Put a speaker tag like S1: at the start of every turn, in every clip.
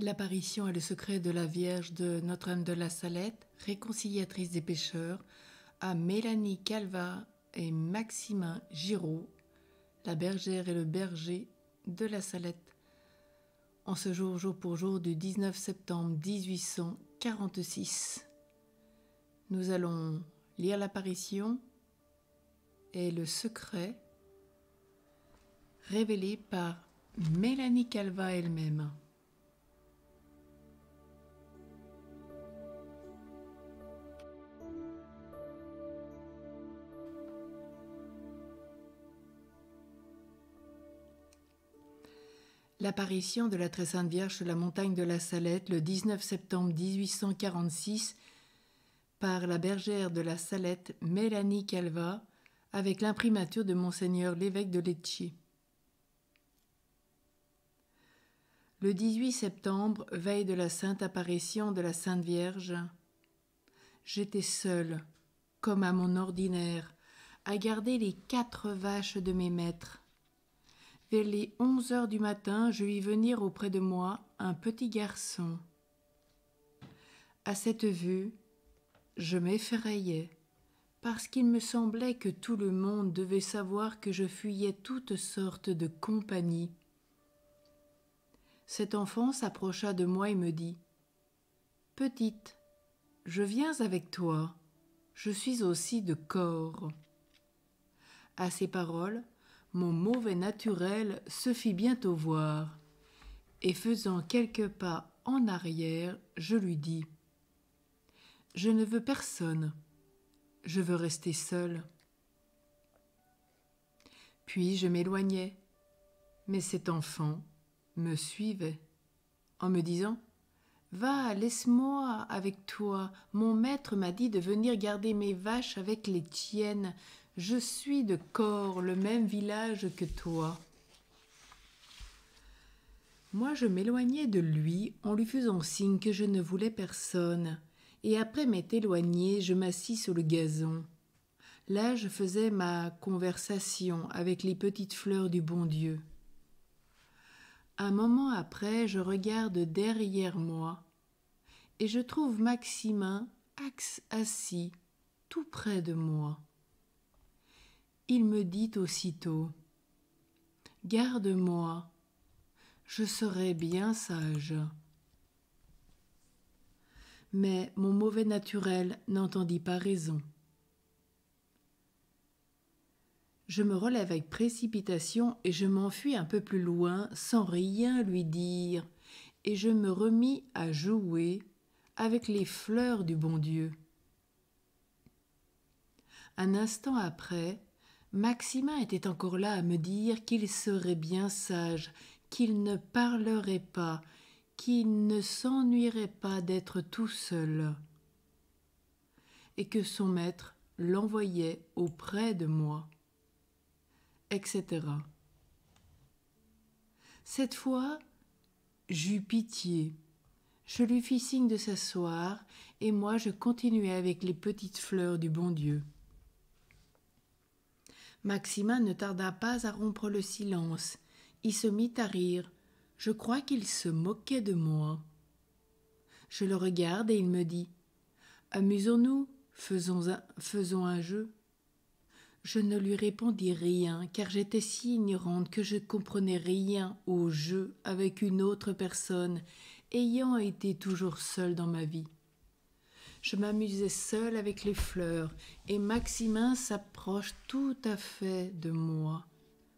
S1: L'apparition et le secret de la Vierge de Notre-Dame de la Salette, réconciliatrice des pécheurs, à Mélanie Calva et Maximin Giraud, la bergère et le berger de la Salette, en ce jour jour pour jour du 19 septembre 1846. Nous allons lire l'apparition et le secret révélé par Mélanie Calva elle-même. L'apparition de la Très Sainte Vierge sur la montagne de la Salette le 19 septembre 1846 par la bergère de la Salette Mélanie Calva avec l'imprimature de Monseigneur l'évêque de Lecce. Le 18 septembre, veille de la sainte apparition de la Sainte Vierge, j'étais seule, comme à mon ordinaire, à garder les quatre vaches de mes maîtres Vers les onze heures du matin, je vis venir auprès de moi un petit garçon. À cette vue, je m'effrayais, parce qu'il me semblait que tout le monde devait savoir que je fuyais toutes sortes de compagnies. Cet enfant s'approcha de moi et me dit Petite, je viens avec toi, je suis aussi de corps. À ces paroles, mon mauvais naturel se fit bientôt voir, et faisant quelques pas en arrière, je lui dis Je ne veux personne, je veux rester seul. Puis je m'éloignai, mais cet enfant me suivait, en me disant Va, laisse-moi avec toi. Mon maître m'a dit de venir garder mes vaches avec les tiennes. Je suis de corps le même village que toi. Moi je m'éloignai de lui en lui faisant signe que je ne voulais personne, et après m'être éloigné, je m'assis sur le gazon. Là je faisais ma conversation avec les petites fleurs du bon Dieu. Un moment après, je regarde derrière moi et je trouve Maximin assis tout près de moi. Il me dit aussitôt Garde-moi, je serai bien sage. Mais mon mauvais naturel n'entendit pas raison. Je me relève avec précipitation et je m'enfuis un peu plus loin sans rien lui dire, et je me remis à jouer avec les fleurs du bon Dieu. Un instant après, Maximin était encore là à me dire qu'il serait bien sage, qu'il ne parlerait pas, qu'il ne s'ennuierait pas d'être tout seul, et que son maître l'envoyait auprès de moi, etc. Cette fois, j'eus pitié. Je lui fis signe de s'asseoir, et moi je continuai avec les petites fleurs du bon Dieu. Maximin ne tarda pas à rompre le silence. Il se mit à rire. Je crois qu'il se moquait de moi. Je le regarde et il me dit Amusons-nous, faisons un, faisons un jeu. Je ne lui répondis rien, car j'étais si ignorante que je comprenais rien au jeu avec une autre personne, ayant été toujours seule dans ma vie. Je m'amusais seule avec les fleurs, et Maximin s'approche tout à fait de moi,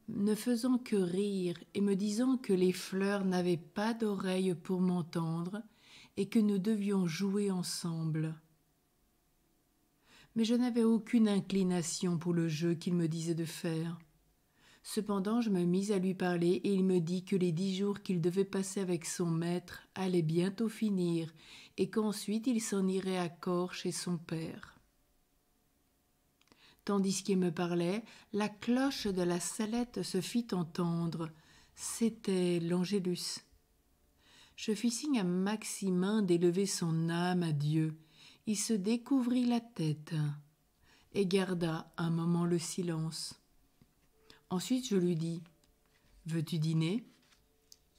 S1: ne faisant que rire et me disant que les fleurs n'avaient pas d'oreilles pour m'entendre, et que nous devions jouer ensemble. Mais je n'avais aucune inclination pour le jeu qu'il me disait de faire. Cependant, je me mis à lui parler et il me dit que les dix jours qu'il devait passer avec son maître allaient bientôt finir et qu'ensuite il s'en irait à corps chez son père. Tandis qu'il me parlait, la cloche de la salette se fit entendre. C'était l'Angélus. Je fis signe à Maximin d'élever son âme à Dieu. Il se découvrit la tête et garda un moment le silence. Ensuite je lui dis Veux-tu dîner?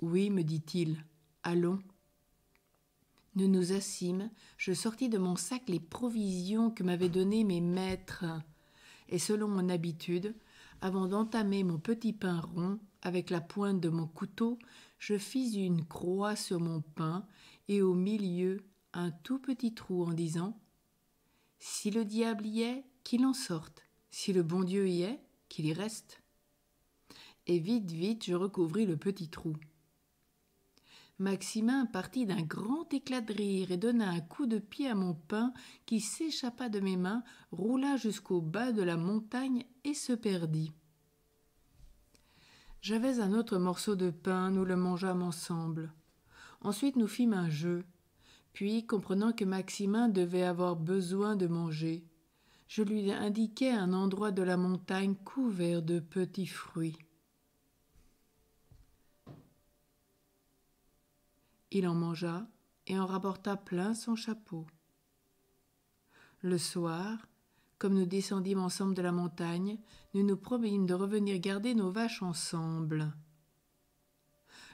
S1: Oui, me dit-il. Allons. Nous nous assîmes, je sortis de mon sac les provisions que m'avaient données mes maîtres, et selon mon habitude, avant d'entamer mon petit pain rond avec la pointe de mon couteau, je fis une croix sur mon pain et au milieu un tout petit trou en disant Si le diable y est, qu'il en sorte, si le bon Dieu y est, qu'il y reste. Et vite, vite, je recouvris le petit trou. Maximin partit d'un grand éclat de rire et donna un coup de pied à mon pain qui s'échappa de mes mains, roula jusqu'au bas de la montagne et se perdit. J'avais un autre morceau de pain, nous le mangeâmes ensemble. Ensuite nous fîmes un jeu. Puis, comprenant que Maximin devait avoir besoin de manger, je lui indiquai un endroit de la montagne couvert de petits fruits. Il en mangea et en rapporta plein son chapeau. Le soir, comme nous descendîmes ensemble de la montagne, nous nous promîmes de revenir garder nos vaches ensemble.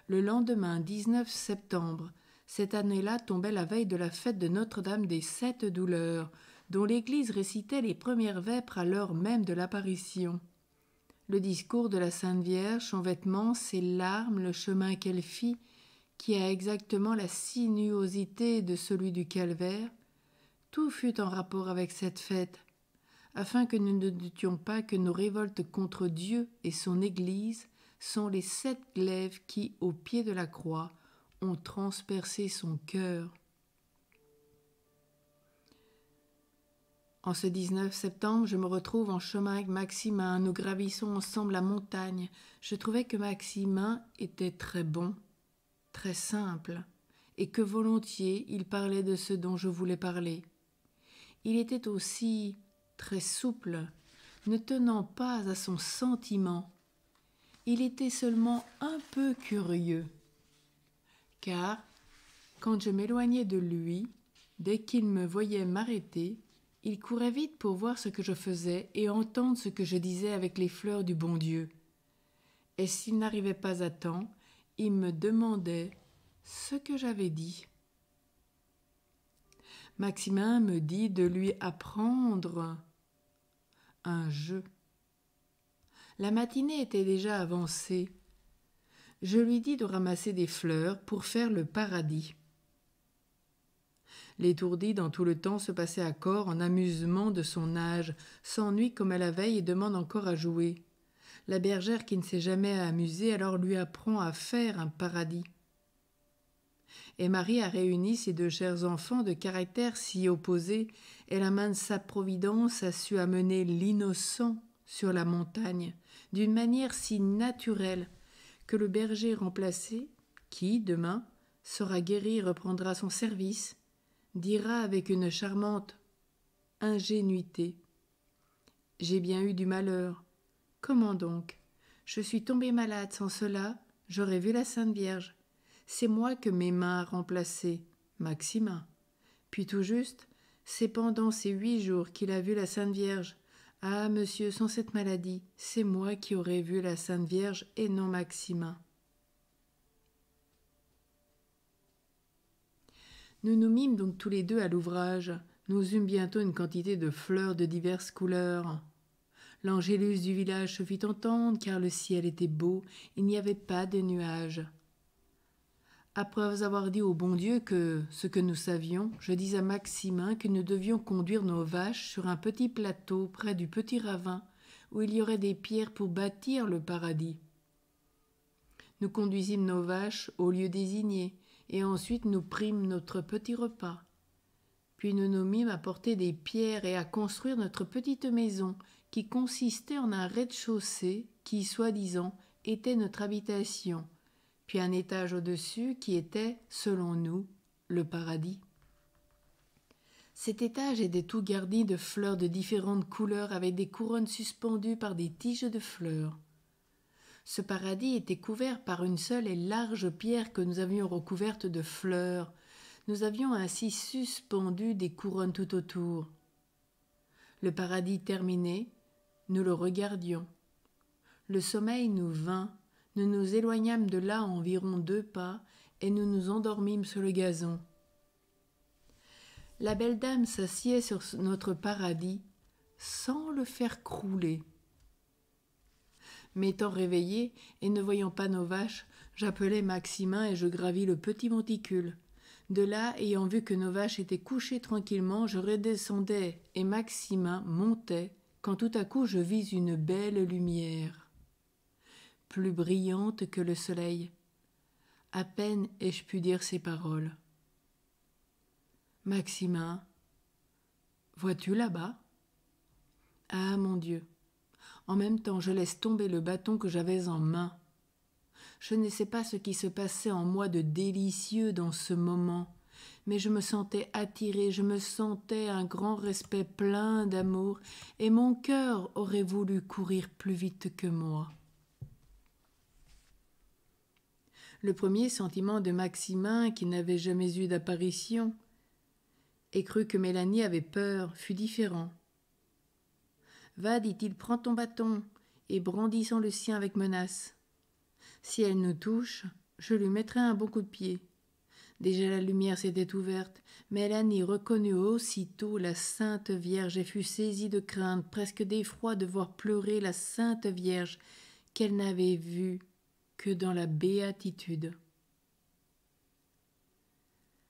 S1: Le lendemain 19 septembre, cette année-là tombait la veille de la fête de Notre-Dame des Sept Douleurs, dont l'Église récitait les premières vêpres à l'heure même de l'apparition. Le discours de la Sainte Vierge, son vêtement, ses larmes, le chemin qu'elle fit, qui a exactement la sinuosité de celui du calvaire, tout fut en rapport avec cette fête, afin que nous ne doutions pas que nos révoltes contre Dieu et son Église sont les sept glaives qui, au pied de la croix, ont transpercé son cœur. En ce 19 septembre, je me retrouve en chemin avec Maximin. Nous gravissons ensemble la montagne. Je trouvais que Maximin était très bon très simple, et que volontiers il parlait de ce dont je voulais parler. Il était aussi très souple, ne tenant pas à son sentiment. Il était seulement un peu curieux, car quand je m'éloignais de lui, dès qu'il me voyait m'arrêter, il courait vite pour voir ce que je faisais et entendre ce que je disais avec les fleurs du bon Dieu. Et s'il n'arrivait pas à temps, il me demandait ce que j'avais dit. Maximin me dit de lui apprendre un jeu. La matinée était déjà avancée. Je lui dis de ramasser des fleurs pour faire le paradis. L'étourdie dans tout le temps se passait à corps en amusement de son âge, s'ennuie comme à la veille et demande encore à jouer. La bergère qui ne s'est jamais amusée alors lui apprend à faire un paradis. Et Marie a réuni ces deux chers enfants de caractères si opposés, et la main de sa providence a su amener l'innocent sur la montagne d'une manière si naturelle que le berger remplacé, qui, demain, sera guéri et reprendra son service, dira avec une charmante ingénuité J'ai bien eu du malheur, Comment donc? Je suis tombé malade, sans cela, j'aurais vu la Sainte Vierge. C'est moi que mes mains a remplacé, Maxima. Puis tout juste, c'est pendant ces huit jours qu'il a vu la Sainte Vierge. Ah, monsieur, sans cette maladie, c'est moi qui aurais vu la Sainte Vierge et non Maxima. Nous nous mîmes donc tous les deux à l'ouvrage. Nous eûmes bientôt une quantité de fleurs de diverses couleurs. L'angélus du village se fit entendre, car le ciel était beau, il n'y avait pas de nuages. Après avoir dit au bon Dieu que ce que nous savions, je dis à Maximin que nous devions conduire nos vaches sur un petit plateau près du petit ravin où il y aurait des pierres pour bâtir le paradis. Nous conduisîmes nos vaches au lieu désigné, et ensuite nous prîmes notre petit repas. Puis nous nous mîmes à porter des pierres et à construire notre petite maison qui consistait en un rez-de-chaussée qui, soi-disant, était notre habitation, puis un étage au-dessus qui était, selon nous, le paradis. Cet étage était tout garni de fleurs de différentes couleurs avec des couronnes suspendues par des tiges de fleurs. Ce paradis était couvert par une seule et large pierre que nous avions recouverte de fleurs. Nous avions ainsi suspendu des couronnes tout autour. Le paradis terminé, nous le regardions. Le sommeil nous vint, nous nous éloignâmes de là environ deux pas, et nous nous endormîmes sur le gazon. La belle dame s'assied sur notre paradis sans le faire crouler. M'étant réveillé et ne voyant pas nos vaches, j'appelai Maximin et je gravis le petit monticule. De là, ayant vu que nos vaches étaient couchées tranquillement, je redescendais et Maximin montait, quand tout à coup je vis une belle lumière, plus brillante que le soleil. À peine ai-je pu dire ces paroles. Maximin, vois-tu là-bas? Ah mon Dieu En même temps, je laisse tomber le bâton que j'avais en main. Je ne sais pas ce qui se passait en moi de délicieux dans ce moment, mais je me sentais attiré, je me sentais un grand respect plein d'amour, et mon cœur aurait voulu courir plus vite que moi. Le premier sentiment de Maximin, qui n'avait jamais eu d'apparition, et crut que Mélanie avait peur, fut différent. Va, dit-il, prends ton bâton, et brandissant le sien avec menace. Si elle nous touche, je lui mettrai un bon coup de pied. Déjà la lumière s'était ouverte. Mélanie reconnut aussitôt la Sainte Vierge et fut saisie de crainte, presque d'effroi de voir pleurer la Sainte Vierge qu'elle n'avait vue que dans la béatitude.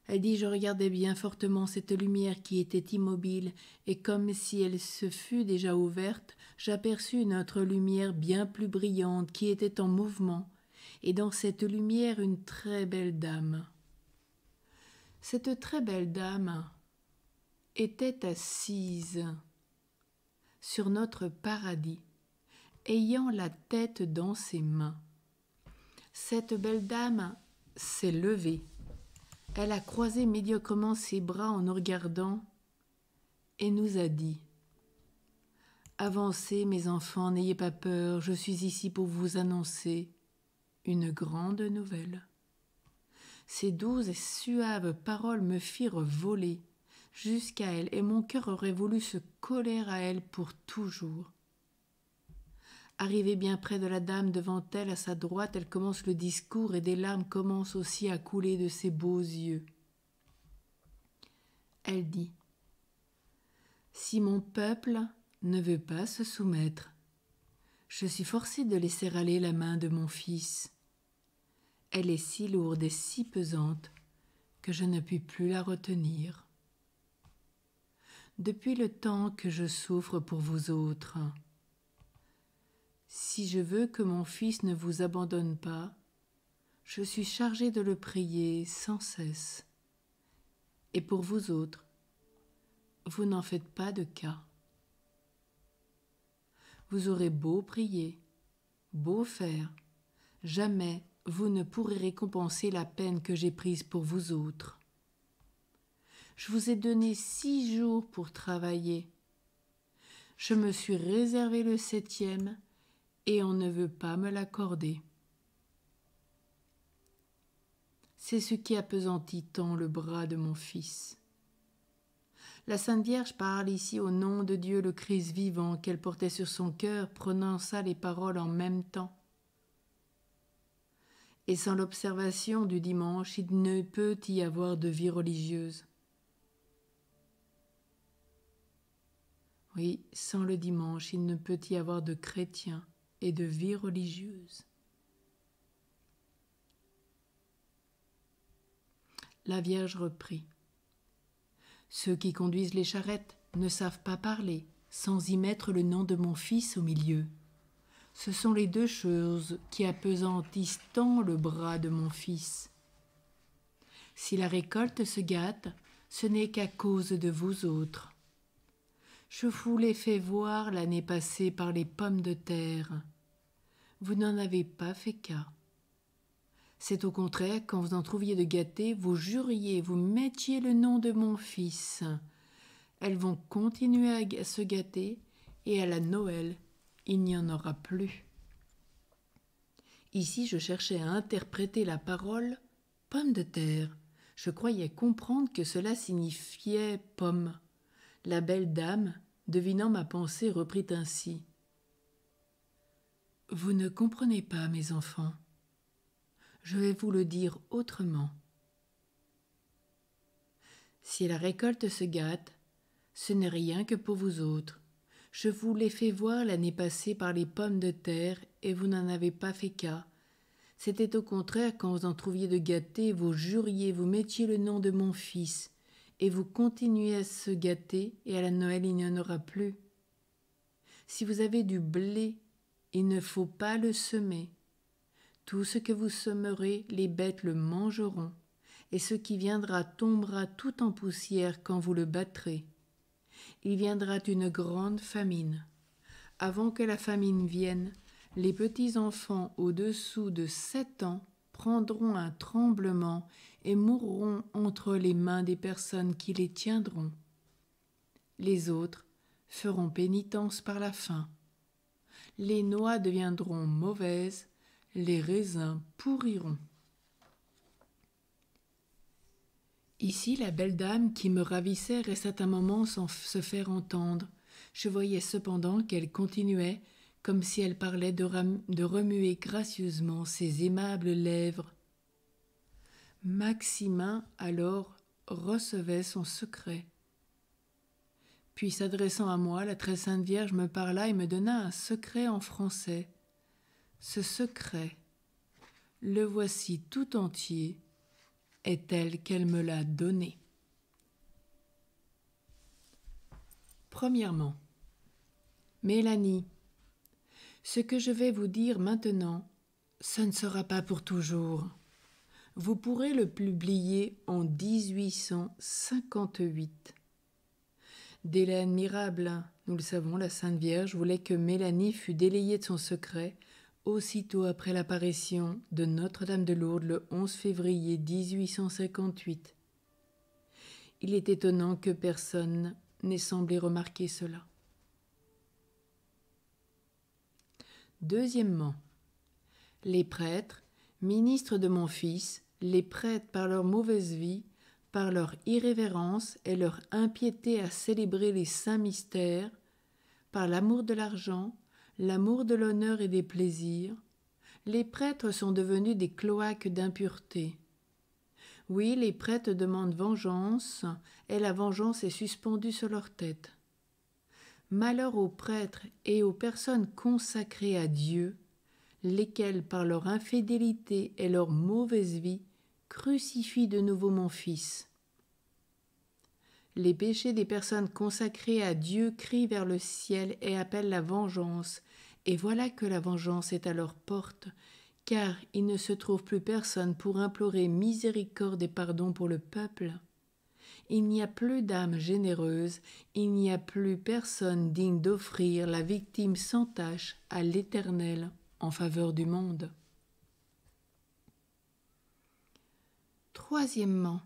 S1: Elle dit Je regardais bien fortement cette lumière qui était immobile, et comme si elle se fût déjà ouverte, j'aperçus une autre lumière bien plus brillante qui était en mouvement, et dans cette lumière une très belle dame. Cette très belle dame était assise sur notre paradis, ayant la tête dans ses mains. Cette belle dame s'est levée. Elle a croisé médiocrement ses bras en nous regardant et nous a dit Avancez, mes enfants, n'ayez pas peur, je suis ici pour vous annoncer une grande nouvelle. Ces douces et suaves paroles me firent voler jusqu'à elle, et mon cœur aurait voulu se coller à elle pour toujours. Arrivée bien près de la dame devant elle, à sa droite, elle commence le discours et des larmes commencent aussi à couler de ses beaux yeux. Elle dit Si mon peuple ne veut pas se soumettre, je suis forcée de laisser aller la main de mon fils. Elle est si lourde et si pesante que je ne puis plus la retenir. Depuis le temps que je souffre pour vous autres, si je veux que mon fils ne vous abandonne pas, je suis chargée de le prier sans cesse. Et pour vous autres, vous n'en faites pas de cas. Vous aurez beau prier, beau faire, jamais vous ne pourrez récompenser la peine que j'ai prise pour vous autres. Je vous ai donné six jours pour travailler. Je me suis réservé le septième et on ne veut pas me l'accorder. C'est ce qui appesantit tant le bras de mon fils. La Sainte Vierge parle ici au nom de Dieu le Christ vivant qu'elle portait sur son cœur, prononça les paroles en même temps et sans l'observation du dimanche, il ne peut y avoir de vie religieuse. Oui, sans le dimanche, il ne peut y avoir de chrétiens et de vie religieuse. La Vierge reprit. Ceux qui conduisent les charrettes ne savent pas parler sans y mettre le nom de mon fils au milieu. Ce sont les deux choses qui apesantissent tant le bras de mon fils. Si la récolte se gâte, ce n'est qu'à cause de vous autres. Je vous l'ai fait voir l'année passée par les pommes de terre. Vous n'en avez pas fait cas. C'est au contraire, quand vous en trouviez de gâtés, vous juriez, vous mettiez le nom de mon fils. Elles vont continuer à se gâter, et à la Noël, il n'y en aura plus. Ici, je cherchais à interpréter la parole pomme de terre. Je croyais comprendre que cela signifiait pomme. La belle dame, devinant ma pensée, reprit ainsi. Vous ne comprenez pas, mes enfants. Je vais vous le dire autrement. Si la récolte se gâte, ce n'est rien que pour vous autres. Je vous l'ai fait voir l'année passée par les pommes de terre, et vous n'en avez pas fait cas. C'était au contraire quand vous en trouviez de gâtés, vous juriez, vous mettiez le nom de mon fils, et vous continuez à se gâter, et à la Noël il n'y en aura plus. Si vous avez du blé, il ne faut pas le semer. Tout ce que vous semerez, les bêtes le mangeront, et ce qui viendra tombera tout en poussière quand vous le battrez. Il viendra une grande famine. Avant que la famine vienne, les petits enfants au-dessous de sept ans prendront un tremblement et mourront entre les mains des personnes qui les tiendront. Les autres feront pénitence par la faim. Les noix deviendront mauvaises, les raisins pourriront. Ici, la belle dame qui me ravissait resta un moment sans se faire entendre. Je voyais cependant qu'elle continuait, comme si elle parlait de, de remuer gracieusement ses aimables lèvres. Maximin alors recevait son secret. Puis s'adressant à moi, la très sainte Vierge me parla et me donna un secret en français. Ce secret, le voici tout entier, est tel qu'elle me l'a donné. Premièrement, Mélanie, ce que je vais vous dire maintenant, ce ne sera pas pour toujours. Vous pourrez le publier en 1858. Délai admirable, nous le savons, la Sainte Vierge voulait que Mélanie fût délayée de son secret aussitôt après l'apparition de Notre-Dame de Lourdes le 11 février 1858. Il est étonnant que personne n'ait semblé remarquer cela. Deuxièmement, les prêtres, ministres de mon fils, les prêtres par leur mauvaise vie, par leur irrévérence et leur impiété à célébrer les saints mystères, par l'amour de l'argent, l'amour de l'honneur et des plaisirs, les prêtres sont devenus des cloaques d'impureté. Oui, les prêtres demandent vengeance, et la vengeance est suspendue sur leur tête. Malheur aux prêtres et aux personnes consacrées à Dieu, lesquels, par leur infidélité et leur mauvaise vie, Crucifie de nouveau mon Fils. Les péchés des personnes consacrées à Dieu crient vers le ciel et appellent la vengeance, et voilà que la vengeance est à leur porte, car il ne se trouve plus personne pour implorer miséricorde et pardon pour le peuple. Il n'y a plus d'âme généreuse, il n'y a plus personne digne d'offrir la victime sans tache à l'Éternel en faveur du monde. Troisièmement,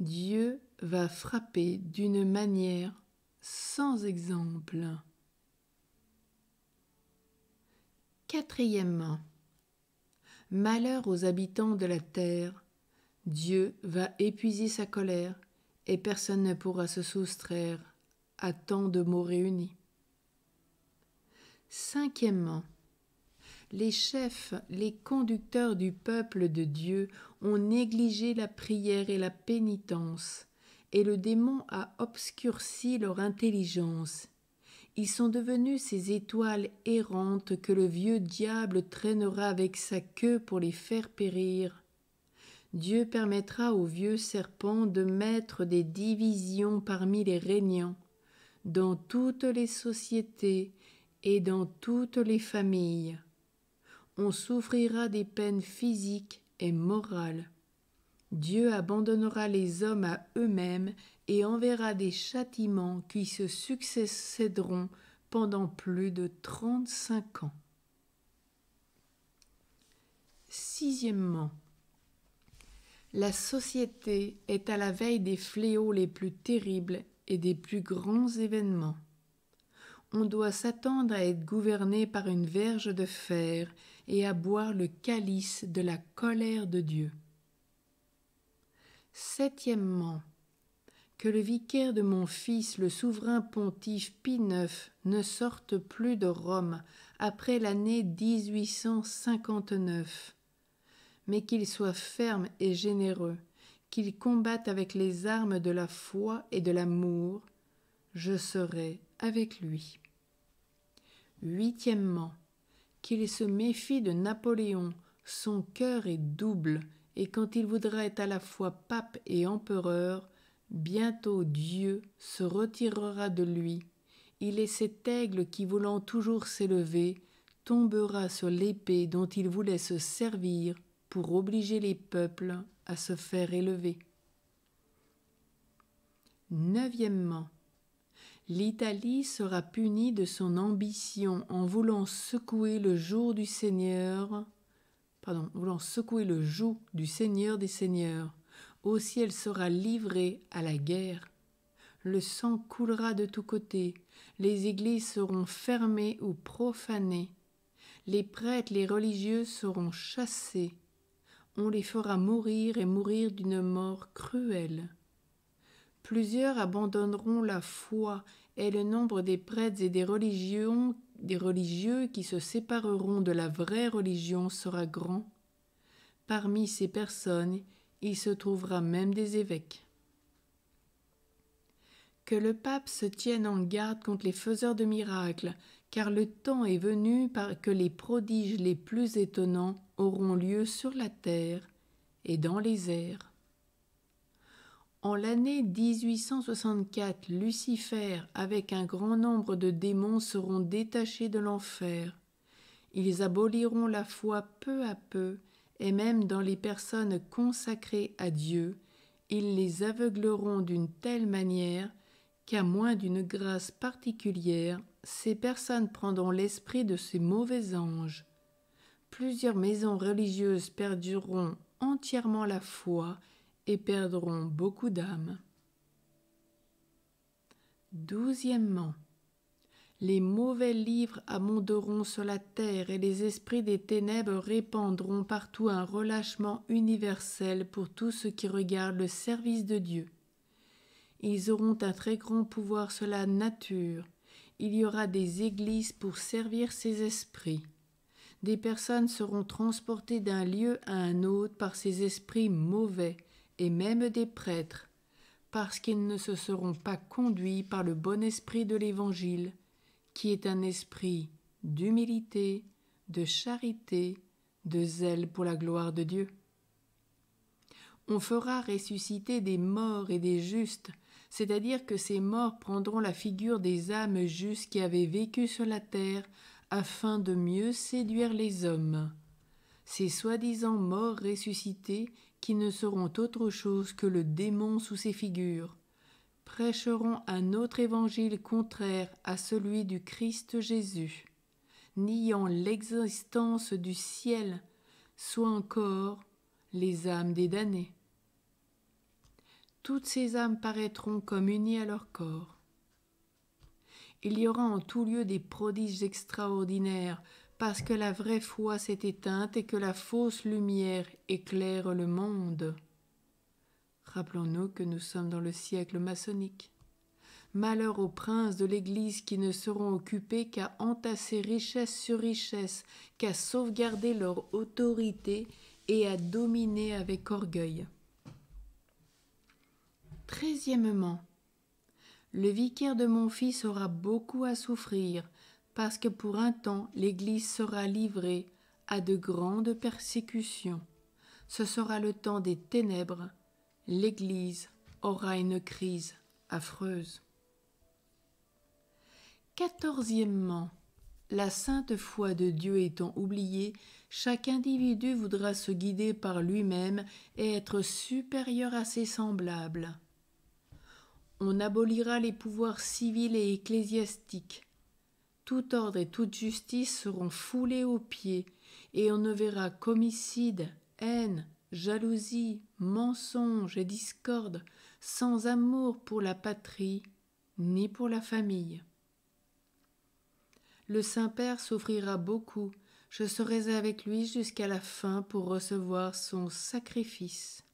S1: Dieu va frapper d'une manière sans exemple. Quatrièmement, malheur aux habitants de la terre, Dieu va épuiser sa colère et personne ne pourra se soustraire à tant de mots réunis. Cinquièmement, les chefs, les conducteurs du peuple de Dieu ont négligé la prière et la pénitence, et le démon a obscurci leur intelligence. Ils sont devenus ces étoiles errantes que le vieux diable traînera avec sa queue pour les faire périr. Dieu permettra au vieux serpent de mettre des divisions parmi les régnants, dans toutes les sociétés et dans toutes les familles on souffrira des peines physiques et morales. Dieu abandonnera les hommes à eux-mêmes et enverra des châtiments qui se succéderont pendant plus de trente-cinq ans. Sixièmement, la société est à la veille des fléaux les plus terribles et des plus grands événements. On doit s'attendre à être gouverné par une verge de fer et à boire le calice de la colère de Dieu. Septièmement, que le vicaire de mon fils, le souverain pontife Pie IX, ne sorte plus de Rome après l'année 1859, mais qu'il soit ferme et généreux, qu'il combatte avec les armes de la foi et de l'amour, je serai avec lui. Huitièmement, qu'il se méfie de Napoléon, son cœur est double, et quand il voudra être à la fois pape et empereur, bientôt Dieu se retirera de lui. Il est cet aigle qui, voulant toujours s'élever, tombera sur l'épée dont il voulait se servir pour obliger les peuples à se faire élever. Neuvièmement, l'Italie sera punie de son ambition en voulant secouer le jour du Seigneur, pardon, voulant secouer le joug du Seigneur des Seigneurs. Aussi elle sera livrée à la guerre. Le sang coulera de tous côtés, les églises seront fermées ou profanées, les prêtres, les religieux seront chassés, on les fera mourir et mourir d'une mort cruelle. Plusieurs abandonneront la foi, et le nombre des prêtres et des religieux, des religieux qui se sépareront de la vraie religion sera grand. Parmi ces personnes, il se trouvera même des évêques. Que le pape se tienne en garde contre les faiseurs de miracles, car le temps est venu par que les prodiges les plus étonnants auront lieu sur la terre et dans les airs. En l'année 1864, Lucifer, avec un grand nombre de démons, seront détachés de l'enfer. Ils aboliront la foi peu à peu, et même dans les personnes consacrées à Dieu, ils les aveugleront d'une telle manière qu'à moins d'une grâce particulière, ces personnes prendront l'esprit de ces mauvais anges. Plusieurs maisons religieuses perduront entièrement la foi et perdront beaucoup d'âmes. Douzièmement, les mauvais livres abonderont sur la terre et les esprits des ténèbres répandront partout un relâchement universel pour tout ce qui regarde le service de Dieu. Ils auront un très grand pouvoir sur la nature. Il y aura des églises pour servir ces esprits. Des personnes seront transportées d'un lieu à un autre par ces esprits mauvais, et même des prêtres, parce qu'ils ne se seront pas conduits par le bon esprit de l'Évangile, qui est un esprit d'humilité, de charité, de zèle pour la gloire de Dieu. On fera ressusciter des morts et des justes, c'est-à-dire que ces morts prendront la figure des âmes justes qui avaient vécu sur la terre afin de mieux séduire les hommes. Ces soi-disant morts ressuscités, qui ne seront autre chose que le démon sous ces figures, prêcheront un autre évangile contraire à celui du Christ Jésus, niant l'existence du ciel, soit encore les âmes des damnés toutes ces âmes paraîtront comme unies à leur corps. Il y aura en tout lieu des prodiges extraordinaires, parce que la vraie foi s'est éteinte et que la fausse lumière éclaire le monde. Rappelons-nous que nous sommes dans le siècle maçonnique. Malheur aux princes de l'Église qui ne seront occupés qu'à entasser richesse sur richesse, qu'à sauvegarder leur autorité et à dominer avec orgueil. Treizièmement, le vicaire de mon fils aura beaucoup à souffrir, parce que pour un temps l'Église sera livrée à de grandes persécutions. Ce sera le temps des ténèbres. L'Église aura une crise affreuse. Quatorzièmement, la sainte foi de Dieu étant oubliée, chaque individu voudra se guider par lui-même et être supérieur à ses semblables on abolira les pouvoirs civils et ecclésiastiques. Tout ordre et toute justice seront foulés aux pieds, et on ne verra qu'homicide, haine, jalousie, mensonge et discorde, sans amour pour la patrie ni pour la famille. Le Saint-Père souffrira beaucoup, je serai avec lui jusqu'à la fin pour recevoir son sacrifice.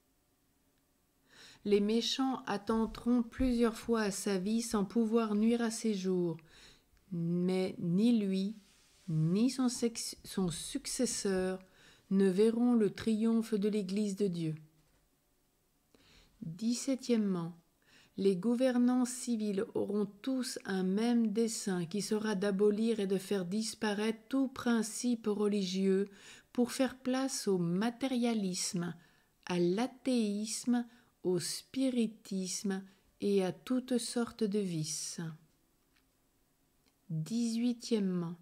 S1: Les méchants attendront plusieurs fois à sa vie sans pouvoir nuire à ses jours, mais ni lui, ni son, successeur ne verront le triomphe de l'Église de Dieu. Dix-septièmement, les gouvernants civils auront tous un même dessein qui sera d'abolir et de faire disparaître tout principe religieux pour faire place au matérialisme, à l'athéisme, au spiritisme et à toutes sortes de vices. Dix-huitièmement,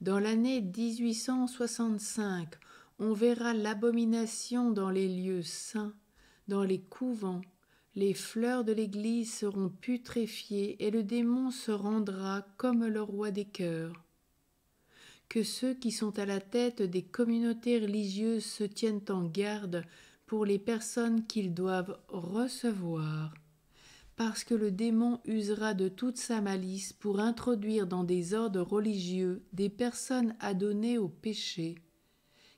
S1: dans l'année 1865, on verra l'abomination dans les lieux saints, dans les couvents, les fleurs de l'Église seront putréfiées et le démon se rendra comme le roi des cœurs. Que ceux qui sont à la tête des communautés religieuses se tiennent en garde pour les personnes qu'ils doivent recevoir, parce que le démon usera de toute sa malice pour introduire dans des ordres religieux des personnes adonnées au péché,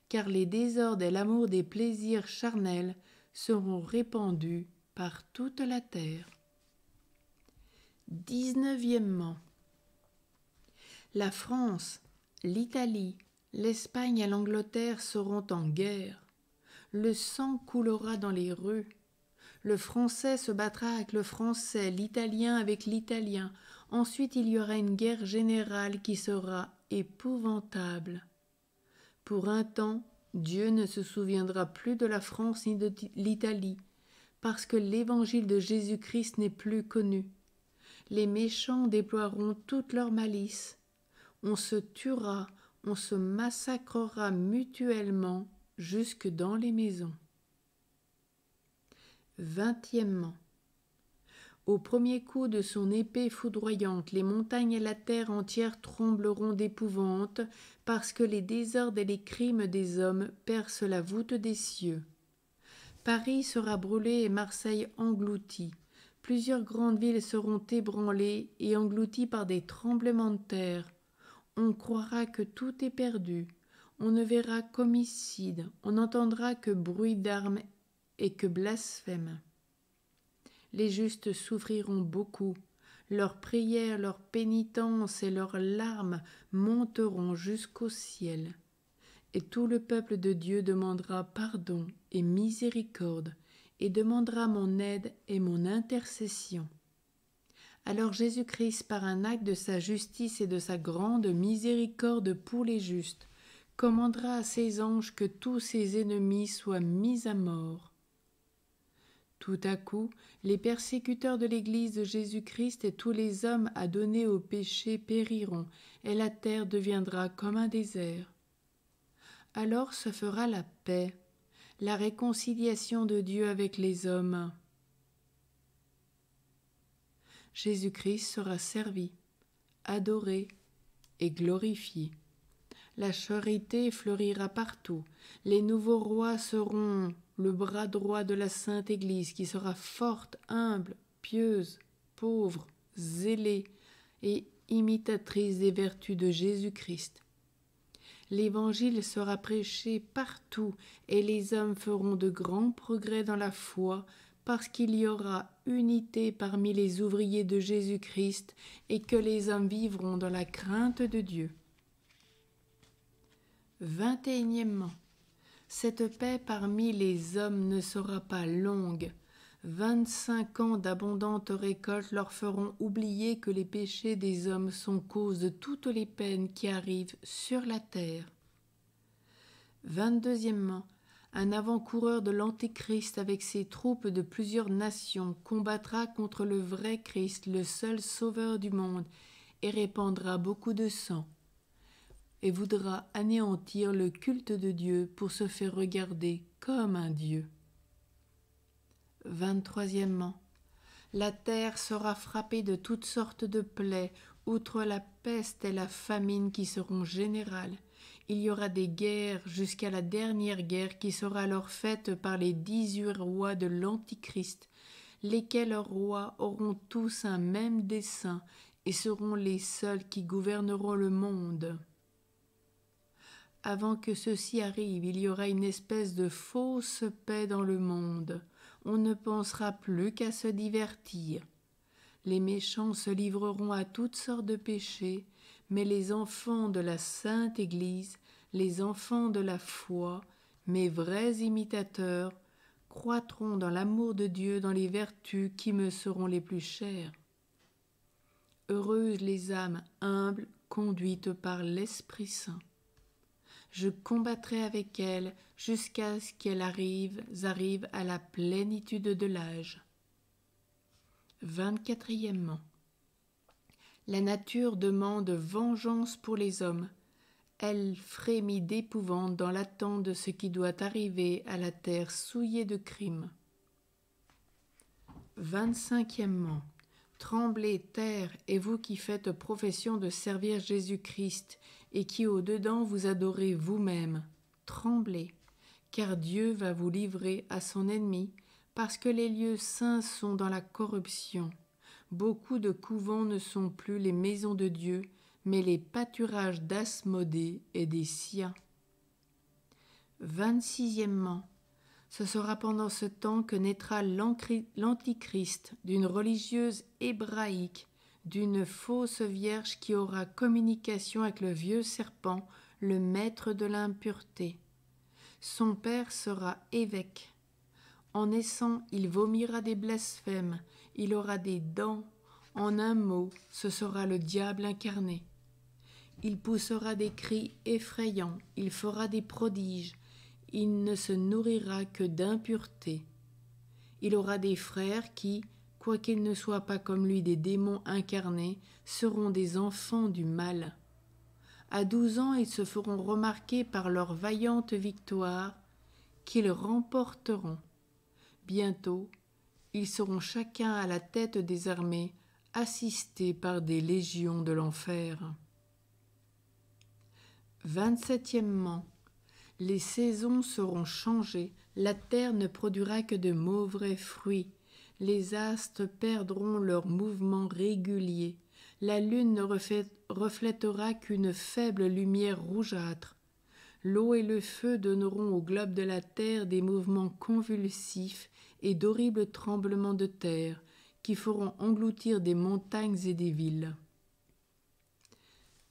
S1: car les désordres et l'amour des plaisirs charnels seront répandus par toute la terre. Dix-neuvièmement, la France, l'Italie, l'Espagne et l'Angleterre seront en guerre. Le sang coulera dans les rues. Le français se battra avec le français, l'italien avec l'italien. Ensuite il y aura une guerre générale qui sera épouvantable. Pour un temps, Dieu ne se souviendra plus de la France ni de l'Italie, parce que l'évangile de Jésus-Christ n'est plus connu. Les méchants déploieront toute leur malice. On se tuera, on se massacrera mutuellement jusque dans les maisons. Vingtièmement. Au premier coup de son épée foudroyante, les montagnes et la terre entière trembleront d'épouvante, parce que les désordres et les crimes des hommes percent la voûte des cieux. Paris sera brûlé et Marseille englouti. Plusieurs grandes villes seront ébranlées et englouties par des tremblements de terre. On croira que tout est perdu. On ne verra qu'homicide, on n'entendra que bruit d'armes et que blasphème. Les justes souffriront beaucoup. Leurs prières, leurs pénitences et leurs larmes monteront jusqu'au ciel et tout le peuple de Dieu demandera pardon et miséricorde, et demandera mon aide et mon intercession. Alors Jésus-Christ, par un acte de sa justice et de sa grande miséricorde pour les justes, commandera à ses anges que tous ses ennemis soient mis à mort. Tout à coup, les persécuteurs de l'Église de Jésus-Christ et tous les hommes adonnés au péché périront, et la terre deviendra comme un désert alors se fera la paix, la réconciliation de Dieu avec les hommes. Jésus-Christ sera servi, adoré et glorifié. La charité fleurira partout. Les nouveaux rois seront le bras droit de la Sainte Église qui sera forte, humble, pieuse, pauvre, zélée et imitatrice des vertus de Jésus-Christ. L'Évangile sera prêché partout et les hommes feront de grands progrès dans la foi parce qu'il y aura unité parmi les ouvriers de Jésus-Christ et que les hommes vivront dans la crainte de Dieu. Vingt et cette paix parmi les hommes ne sera pas longue, Vingt-cinq ans d'abondantes récoltes leur feront oublier que les péchés des hommes sont cause de toutes les peines qui arrivent sur la terre. Vingt-deuxièmement, un avant-coureur de l'Antéchrist avec ses troupes de plusieurs nations combattra contre le vrai Christ, le seul sauveur du monde, et répandra beaucoup de sang, et voudra anéantir le culte de Dieu pour se faire regarder comme un Dieu. 23. La terre sera frappée de toutes sortes de plaies, outre la peste et la famine qui seront générales. Il y aura des guerres jusqu'à la dernière guerre qui sera alors faite par les dix-huit rois de l'Antichrist, lesquels rois auront tous un même dessein et seront les seuls qui gouverneront le monde. Avant que ceci arrive, il y aura une espèce de fausse paix dans le monde on ne pensera plus qu'à se divertir. Les méchants se livreront à toutes sortes de péchés, mais les enfants de la Sainte Église, les enfants de la foi, mes vrais imitateurs, croîtront dans l'amour de Dieu, dans les vertus qui me seront les plus chères. Heureuses les âmes humbles conduites par l'Esprit Saint. Je combattrai avec elles jusqu'à ce qu'elles arrivent, arrivent à la plénitude de l'âge. 24. La nature demande vengeance pour les hommes. Elle frémit d'épouvante dans l'attente de ce qui doit arriver à la terre souillée de crimes. 25. Tremblez, terre, et vous qui faites profession de servir Jésus-Christ, et qui au-dedans vous adorez vous-même, tremblez, car Dieu va vous livrer à son ennemi, parce que les lieux saints sont dans la corruption. Beaucoup de couvents ne sont plus les maisons de Dieu, mais les pâturages d'Asmodée et des siens. Vingt-sixièmement, ce sera pendant ce temps que naîtra l'Antichrist d'une religieuse hébraïque, d'une fausse vierge qui aura communication avec le vieux serpent, le maître de l'impureté. Son père sera évêque. En naissant, il vomira des blasphèmes, il aura des dents. En un mot, ce sera le diable incarné. Il poussera des cris effrayants, il fera des prodiges, il ne se nourrira que d'impureté. Il aura des frères qui, quoiqu'ils ne soient pas comme lui des démons incarnés, seront des enfants du mal. À douze ans, ils se feront remarquer par leur vaillante victoire, qu'ils remporteront. Bientôt, ils seront chacun à la tête des armées, assistés par des légions de l'enfer. Vingt-septièmement, les saisons seront changées, la terre ne produira que de mauvais fruits, les astres perdront leur mouvement régulier, la lune ne reflètera qu'une faible lumière rougeâtre, l'eau et le feu donneront au globe de la terre des mouvements convulsifs et d'horribles tremblements de terre qui feront engloutir des montagnes et des villes.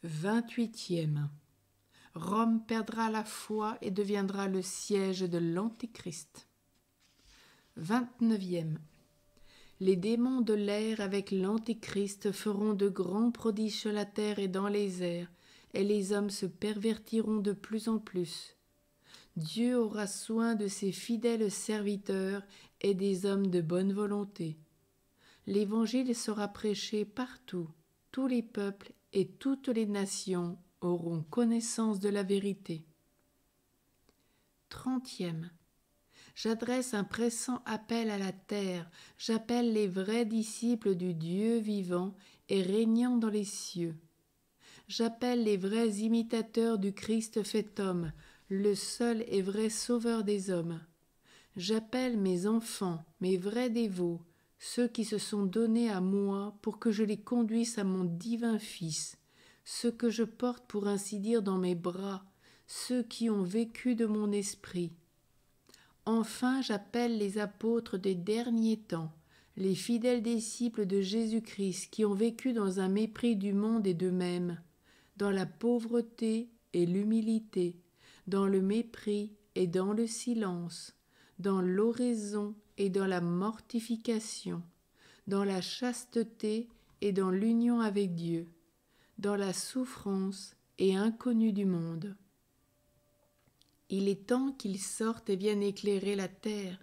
S1: 28 Rome perdra la foi et deviendra le siège de l'Antéchrist. 29 Les démons de l'air avec l'Antéchrist feront de grands prodiges sur la terre et dans les airs, et les hommes se pervertiront de plus en plus. Dieu aura soin de ses fidèles serviteurs et des hommes de bonne volonté. L'Évangile sera prêché partout, tous les peuples et toutes les nations auront connaissance de la vérité. Trentième. J'adresse un pressant appel à la terre, j'appelle les vrais disciples du Dieu vivant et régnant dans les cieux. J'appelle les vrais imitateurs du Christ fait homme, le seul et vrai sauveur des hommes. J'appelle mes enfants, mes vrais dévots, ceux qui se sont donnés à moi pour que je les conduise à mon divin Fils, ceux que je porte pour ainsi dire dans mes bras, ceux qui ont vécu de mon esprit. Enfin j'appelle les apôtres des derniers temps, les fidèles disciples de Jésus-Christ qui ont vécu dans un mépris du monde et d'eux-mêmes, dans la pauvreté et l'humilité, dans le mépris et dans le silence, dans l'oraison et dans la mortification, dans la chasteté et dans l'union avec Dieu dans la souffrance et inconnue du monde. Il est temps qu'ils sortent et viennent éclairer la terre.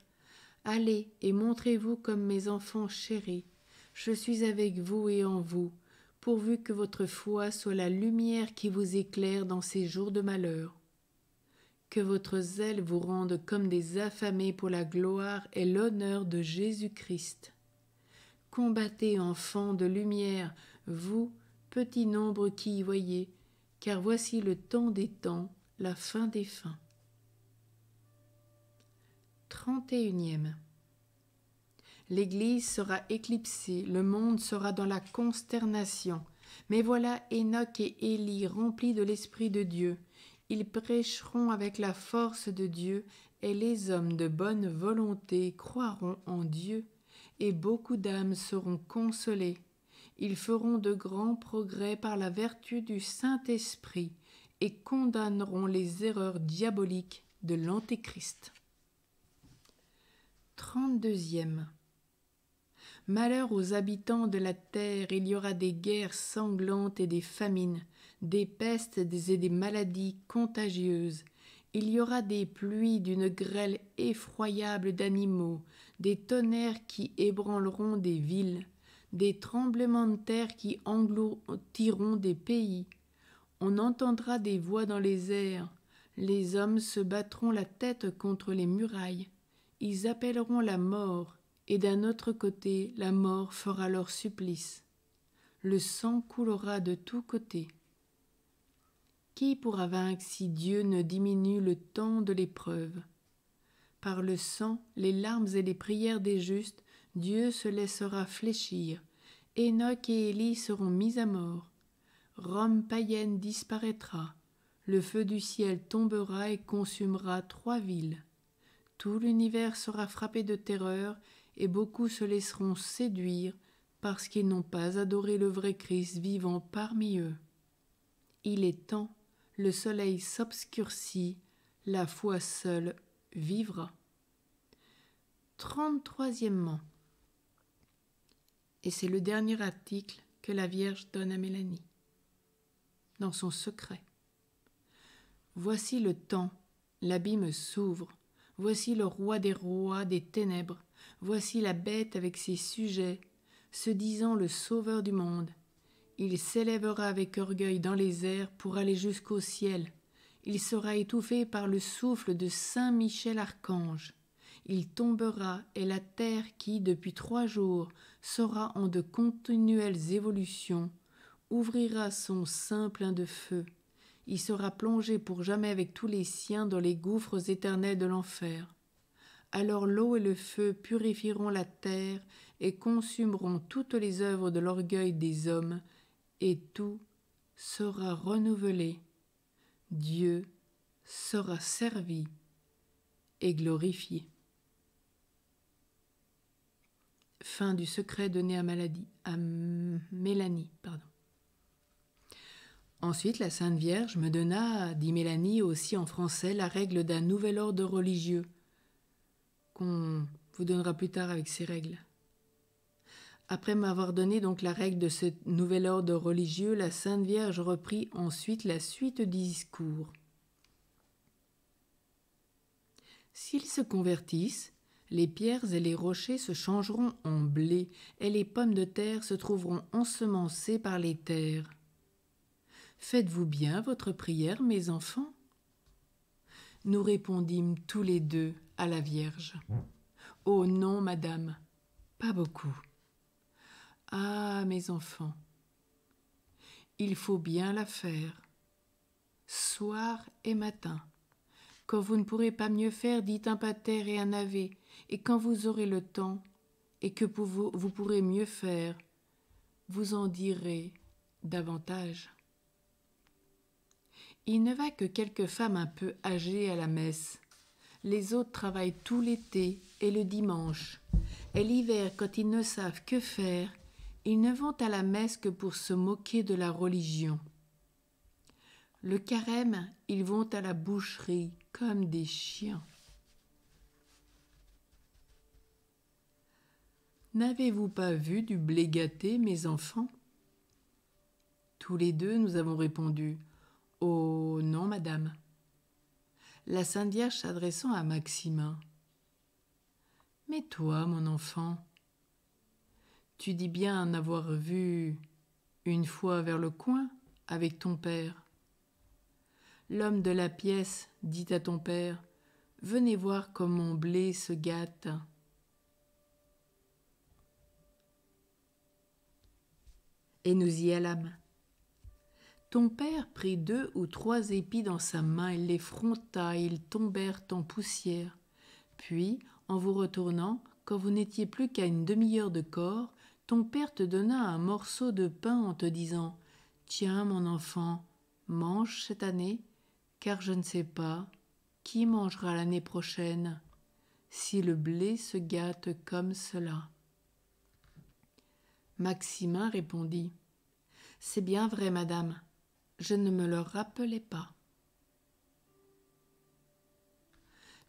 S1: Allez et montrez-vous comme mes enfants chéris. Je suis avec vous et en vous, pourvu que votre foi soit la lumière qui vous éclaire dans ces jours de malheur. Que votre zèle vous rende comme des affamés pour la gloire et l'honneur de Jésus-Christ. Combattez, enfants de lumière, vous petit nombre qui y voyez, car voici le temps des temps, la fin des fins. 31. L'Église sera éclipsée, le monde sera dans la consternation. Mais voilà Enoch et Élie remplis de l'Esprit de Dieu. Ils prêcheront avec la force de Dieu, et les hommes de bonne volonté croiront en Dieu, et beaucoup d'âmes seront consolées ils feront de grands progrès par la vertu du Saint-Esprit et condamneront les erreurs diaboliques de l'Antéchrist. 32e. Malheur aux habitants de la terre, il y aura des guerres sanglantes et des famines, des pestes et des maladies contagieuses. Il y aura des pluies d'une grêle effroyable d'animaux, des tonnerres qui ébranleront des villes, des tremblements de terre qui engloutiront des pays. On entendra des voix dans les airs, les hommes se battront la tête contre les murailles, ils appelleront la mort, et d'un autre côté la mort fera leur supplice. Le sang coulera de tous côtés. Qui pourra vaincre si Dieu ne diminue le temps de l'épreuve? Par le sang, les larmes et les prières des justes, Dieu se laissera fléchir. Enoch et Élie seront mis à mort. Rome païenne disparaîtra. Le feu du ciel tombera et consumera trois villes. Tout l'univers sera frappé de terreur, et beaucoup se laisseront séduire parce qu'ils n'ont pas adoré le vrai Christ vivant parmi eux. Il est temps, le soleil s'obscurcit, la foi seule vivra. Trente-troisièmement. Et c'est le dernier article que la Vierge donne à Mélanie, dans son secret. Voici le temps, l'abîme s'ouvre, voici le roi des rois des ténèbres, voici la bête avec ses sujets, se disant le sauveur du monde. Il s'élèvera avec orgueil dans les airs pour aller jusqu'au ciel. Il sera étouffé par le souffle de Saint Michel Archange. Il tombera et la terre qui, depuis trois jours, sera en de continuelles évolutions, ouvrira son sein plein de feu il sera plongé pour jamais avec tous les siens dans les gouffres éternels de l'enfer. Alors l'eau et le feu purifieront la terre et consumeront toutes les œuvres de l'orgueil des hommes, et tout sera renouvelé. Dieu sera servi et glorifié. Fin du secret donné à, Mélanie. Ensuite, la Sainte Vierge me donna, dit Mélanie aussi en français, la règle d'un nouvel ordre religieux, qu'on vous donnera plus tard avec ces règles. Après m'avoir donné donc la règle de ce nouvel ordre religieux, la Sainte Vierge reprit ensuite la suite du discours. S'ils se convertissent, les pierres et les rochers se changeront en blé, et les pommes de terre se trouveront ensemencées par les terres. Faites-vous bien votre prière, mes enfants? Nous répondîmes tous les deux à la Vierge. Oh non, madame, pas beaucoup. Ah, mes enfants, il faut bien la faire, soir et matin. Quand vous ne pourrez pas mieux faire, dites un pater et un ave, et quand vous aurez le temps, et que vous, vous pourrez mieux faire, vous en direz davantage. Il ne va que quelques femmes un peu âgées à la messe. Les autres travaillent tout l'été et le dimanche. Et l'hiver, quand ils ne savent que faire, ils ne vont à la messe que pour se moquer de la religion. Le carême, ils vont à la boucherie comme des chiens. N'avez-vous pas vu du blé gâté, mes enfants? Tous les deux, nous avons répondu Oh non, madame. La Sainte Vierge s'adressant à Maximin. Mais toi, mon enfant, tu dis bien en avoir vu une fois vers le coin avec ton père. L'homme de la pièce dit à ton père Venez voir comme mon blé se gâte. Et nous y allâmes. Ton père prit deux ou trois épis dans sa main, il les fronta, ils tombèrent en poussière. Puis, en vous retournant, quand vous n'étiez plus qu'à une demi-heure de corps, ton père te donna un morceau de pain en te disant Tiens, mon enfant, mange cette année, car je ne sais pas qui mangera l'année prochaine si le blé se gâte comme cela. Maximin répondit C'est bien vrai, madame, je ne me le rappelais pas.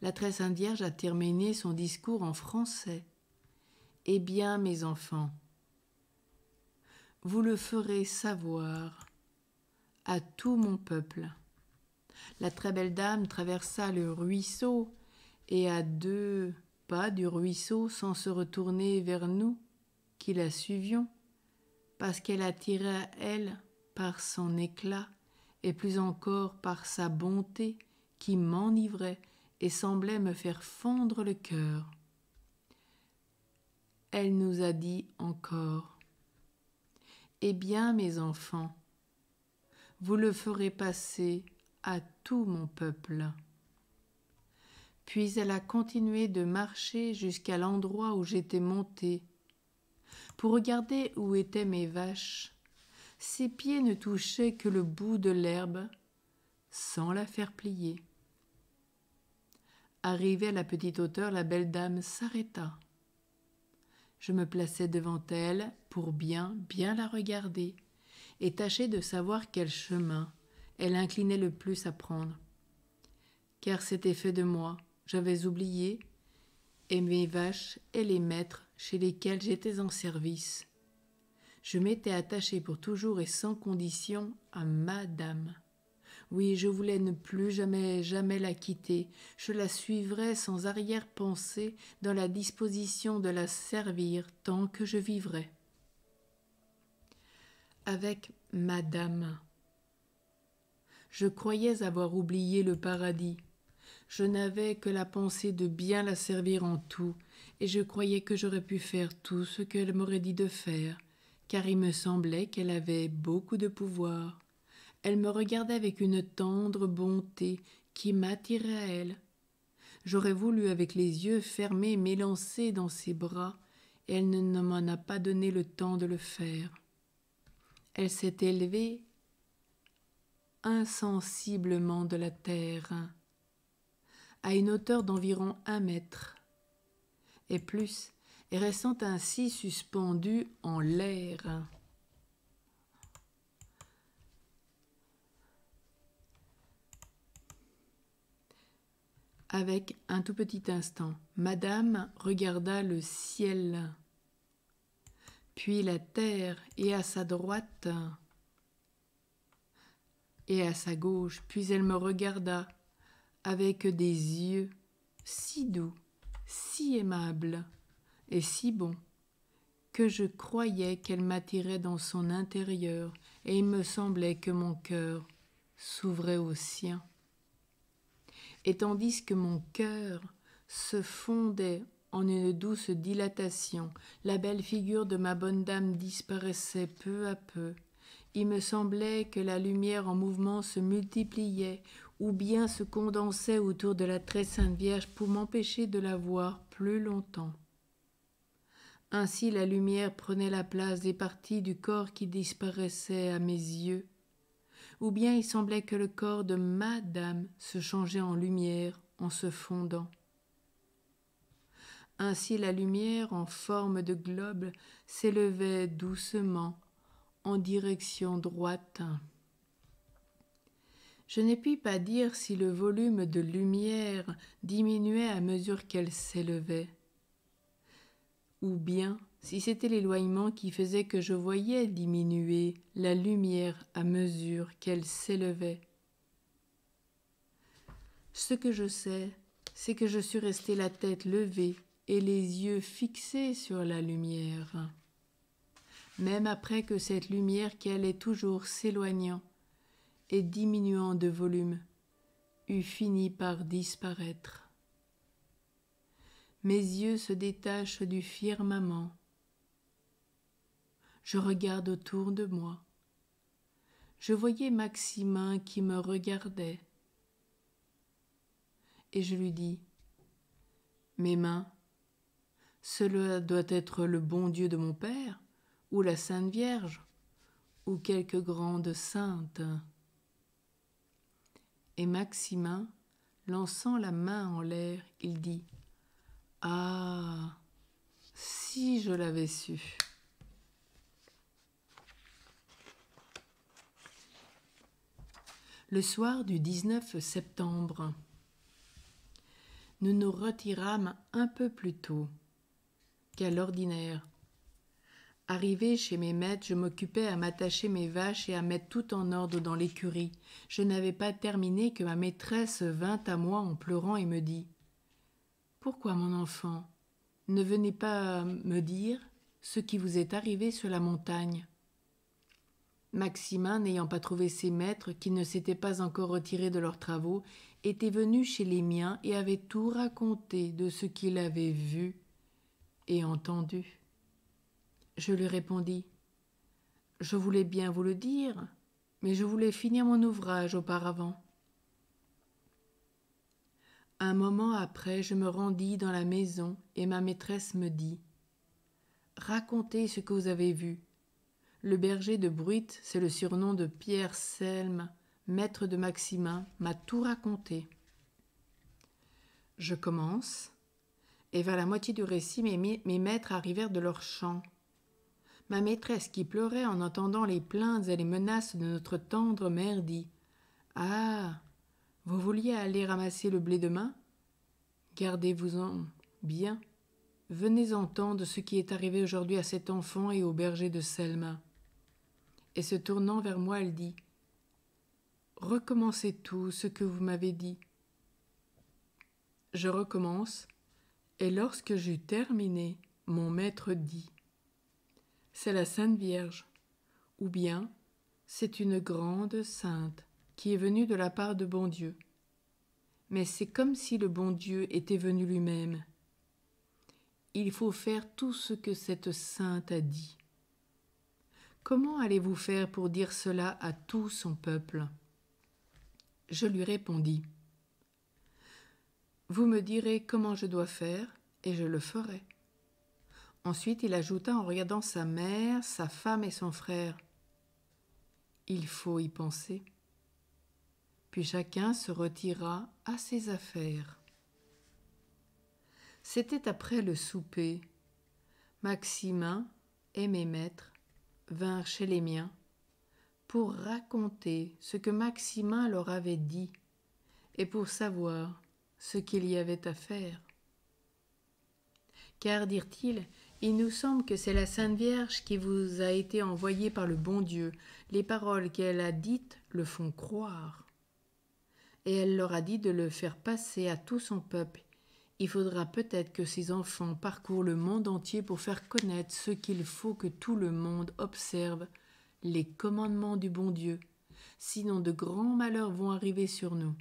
S1: La très sainte Vierge a terminé son discours en français. Eh bien, mes enfants, vous le ferez savoir à tout mon peuple. La très belle dame traversa le ruisseau et à deux pas du ruisseau sans se retourner vers nous qui la suivions, parce qu'elle attirait à elle par son éclat et plus encore par sa bonté qui m'enivrait et semblait me faire fondre le cœur. Elle nous a dit encore Eh bien, mes enfants, vous le ferez passer à tout mon peuple. Puis elle a continué de marcher jusqu'à l'endroit où j'étais montée, pour regarder où étaient mes vaches. Ses pieds ne touchaient que le bout de l'herbe, sans la faire plier. Arrivée à la petite hauteur, la belle dame s'arrêta. Je me plaçai devant elle pour bien, bien la regarder et tâcher de savoir quel chemin elle inclinait le plus à prendre. Car c'était fait de moi, j'avais oublié, et mes vaches et les maîtres chez lesquels j'étais en service. Je m'étais attaché pour toujours et sans condition à madame. Oui, je voulais ne plus jamais, jamais la quitter. Je la suivrais sans arrière-pensée dans la disposition de la servir tant que je vivrais. Avec Madame. Je croyais avoir oublié le paradis. Je n'avais que la pensée de bien la servir en tout, et je croyais que j'aurais pu faire tout ce qu'elle m'aurait dit de faire, car il me semblait qu'elle avait beaucoup de pouvoir. Elle me regardait avec une tendre bonté qui m'attirait à elle. J'aurais voulu, avec les yeux fermés, m'élancer dans ses bras, et elle ne m'en a pas donné le temps de le faire. Elle s'est élevée insensiblement de la terre, à une hauteur d'environ un mètre, et plus, et restant ainsi suspendue en l'air. Avec un tout petit instant, Madame regarda le ciel, puis la terre, et à sa droite et à sa gauche, puis elle me regarda avec des yeux si doux, si aimables et si bons, que je croyais qu'elle m'attirait dans son intérieur, et il me semblait que mon cœur s'ouvrait au sien et tandis que mon cœur se fondait en une douce dilatation, la belle figure de ma bonne dame disparaissait peu à peu. Il me semblait que la lumière en mouvement se multipliait ou bien se condensait autour de la très sainte Vierge pour m'empêcher de la voir plus longtemps. Ainsi la lumière prenait la place des parties du corps qui disparaissaient à mes yeux, ou bien il semblait que le corps de Madame se changeait en lumière en se fondant. Ainsi la lumière en forme de globe s'élevait doucement en direction droite. Je ne puis pas dire si le volume de lumière diminuait à mesure qu'elle s'élevait, ou bien si c'était l'éloignement qui faisait que je voyais diminuer la lumière à mesure qu'elle s'élevait. Ce que je sais, c'est que je suis resté la tête levée et les yeux fixés sur la lumière, même après que cette lumière qui allait toujours s'éloignant et diminuant de volume eut fini par disparaître. Mes yeux se détachent du firmament je regarde autour de moi. Je voyais Maximin qui me regardait. Et je lui dis Mes mains, cela doit être le bon Dieu de mon Père, ou la Sainte Vierge, ou quelque grande sainte. Et Maximin, lançant la main en l'air, il dit Ah, si je l'avais su. le soir du 19 septembre. nous nous retirâmes un peu plus tôt qu'à l'ordinaire. Arrivé chez mes maîtres, je m'occupais à m'attacher mes vaches et à mettre tout en ordre dans l'écurie. Je n'avais pas terminé que ma maîtresse vint à moi en pleurant et me dit Pourquoi, mon enfant, ne venez pas me dire ce qui vous est arrivé sur la montagne? Maximin, n'ayant pas trouvé ses maîtres, qui ne s'étaient pas encore retirés de leurs travaux, était venu chez les miens et avait tout raconté de ce qu'il avait vu et entendu. Je lui répondis Je voulais bien vous le dire, mais je voulais finir mon ouvrage auparavant. Un moment après, je me rendis dans la maison et ma maîtresse me dit Racontez ce que vous avez vu. Le berger de Bruit, c'est le surnom de Pierre Selme, maître de Maximin, m'a tout raconté. Je commence, et vers la moitié du récit, mes, mes maîtres arrivèrent de leur champ. Ma maîtresse, qui pleurait en entendant les plaintes et les menaces de notre tendre mère, dit Ah Vous vouliez aller ramasser le blé demain Gardez-vous-en bien. Venez entendre ce qui est arrivé aujourd'hui à cet enfant et au berger de Selma. Et se tournant vers moi, elle dit Recommencez tout ce que vous m'avez dit. Je recommence, et lorsque j'eus terminé, mon maître dit c'est la Sainte Vierge, ou bien c'est une grande sainte qui est venue de la part de bon Dieu. Mais c'est comme si le bon Dieu était venu lui-même. Il faut faire tout ce que cette sainte a dit. Comment allez-vous faire pour dire cela à tout son peuple? Je lui répondis. Vous me direz comment je dois faire, et je le ferai. Ensuite il ajouta en regardant sa mère, sa femme et son frère. Il faut y penser. Puis chacun se retira à ses affaires. C'était après le souper. Maximin et mes maîtres vinrent chez les miens pour raconter ce que Maximin leur avait dit et pour savoir ce qu'il y avait à faire. Car, dirent-ils, il nous semble que c'est la Sainte Vierge qui vous a été envoyée par le bon Dieu. Les paroles qu'elle a dites le font croire. Et elle leur a dit de le faire passer à tout son peuple. Il faudra peut-être que ces enfants parcourent le monde entier pour faire connaître ce qu'il faut que tout le monde observe, les commandements du bon Dieu. Sinon de grands malheurs vont arriver sur nous.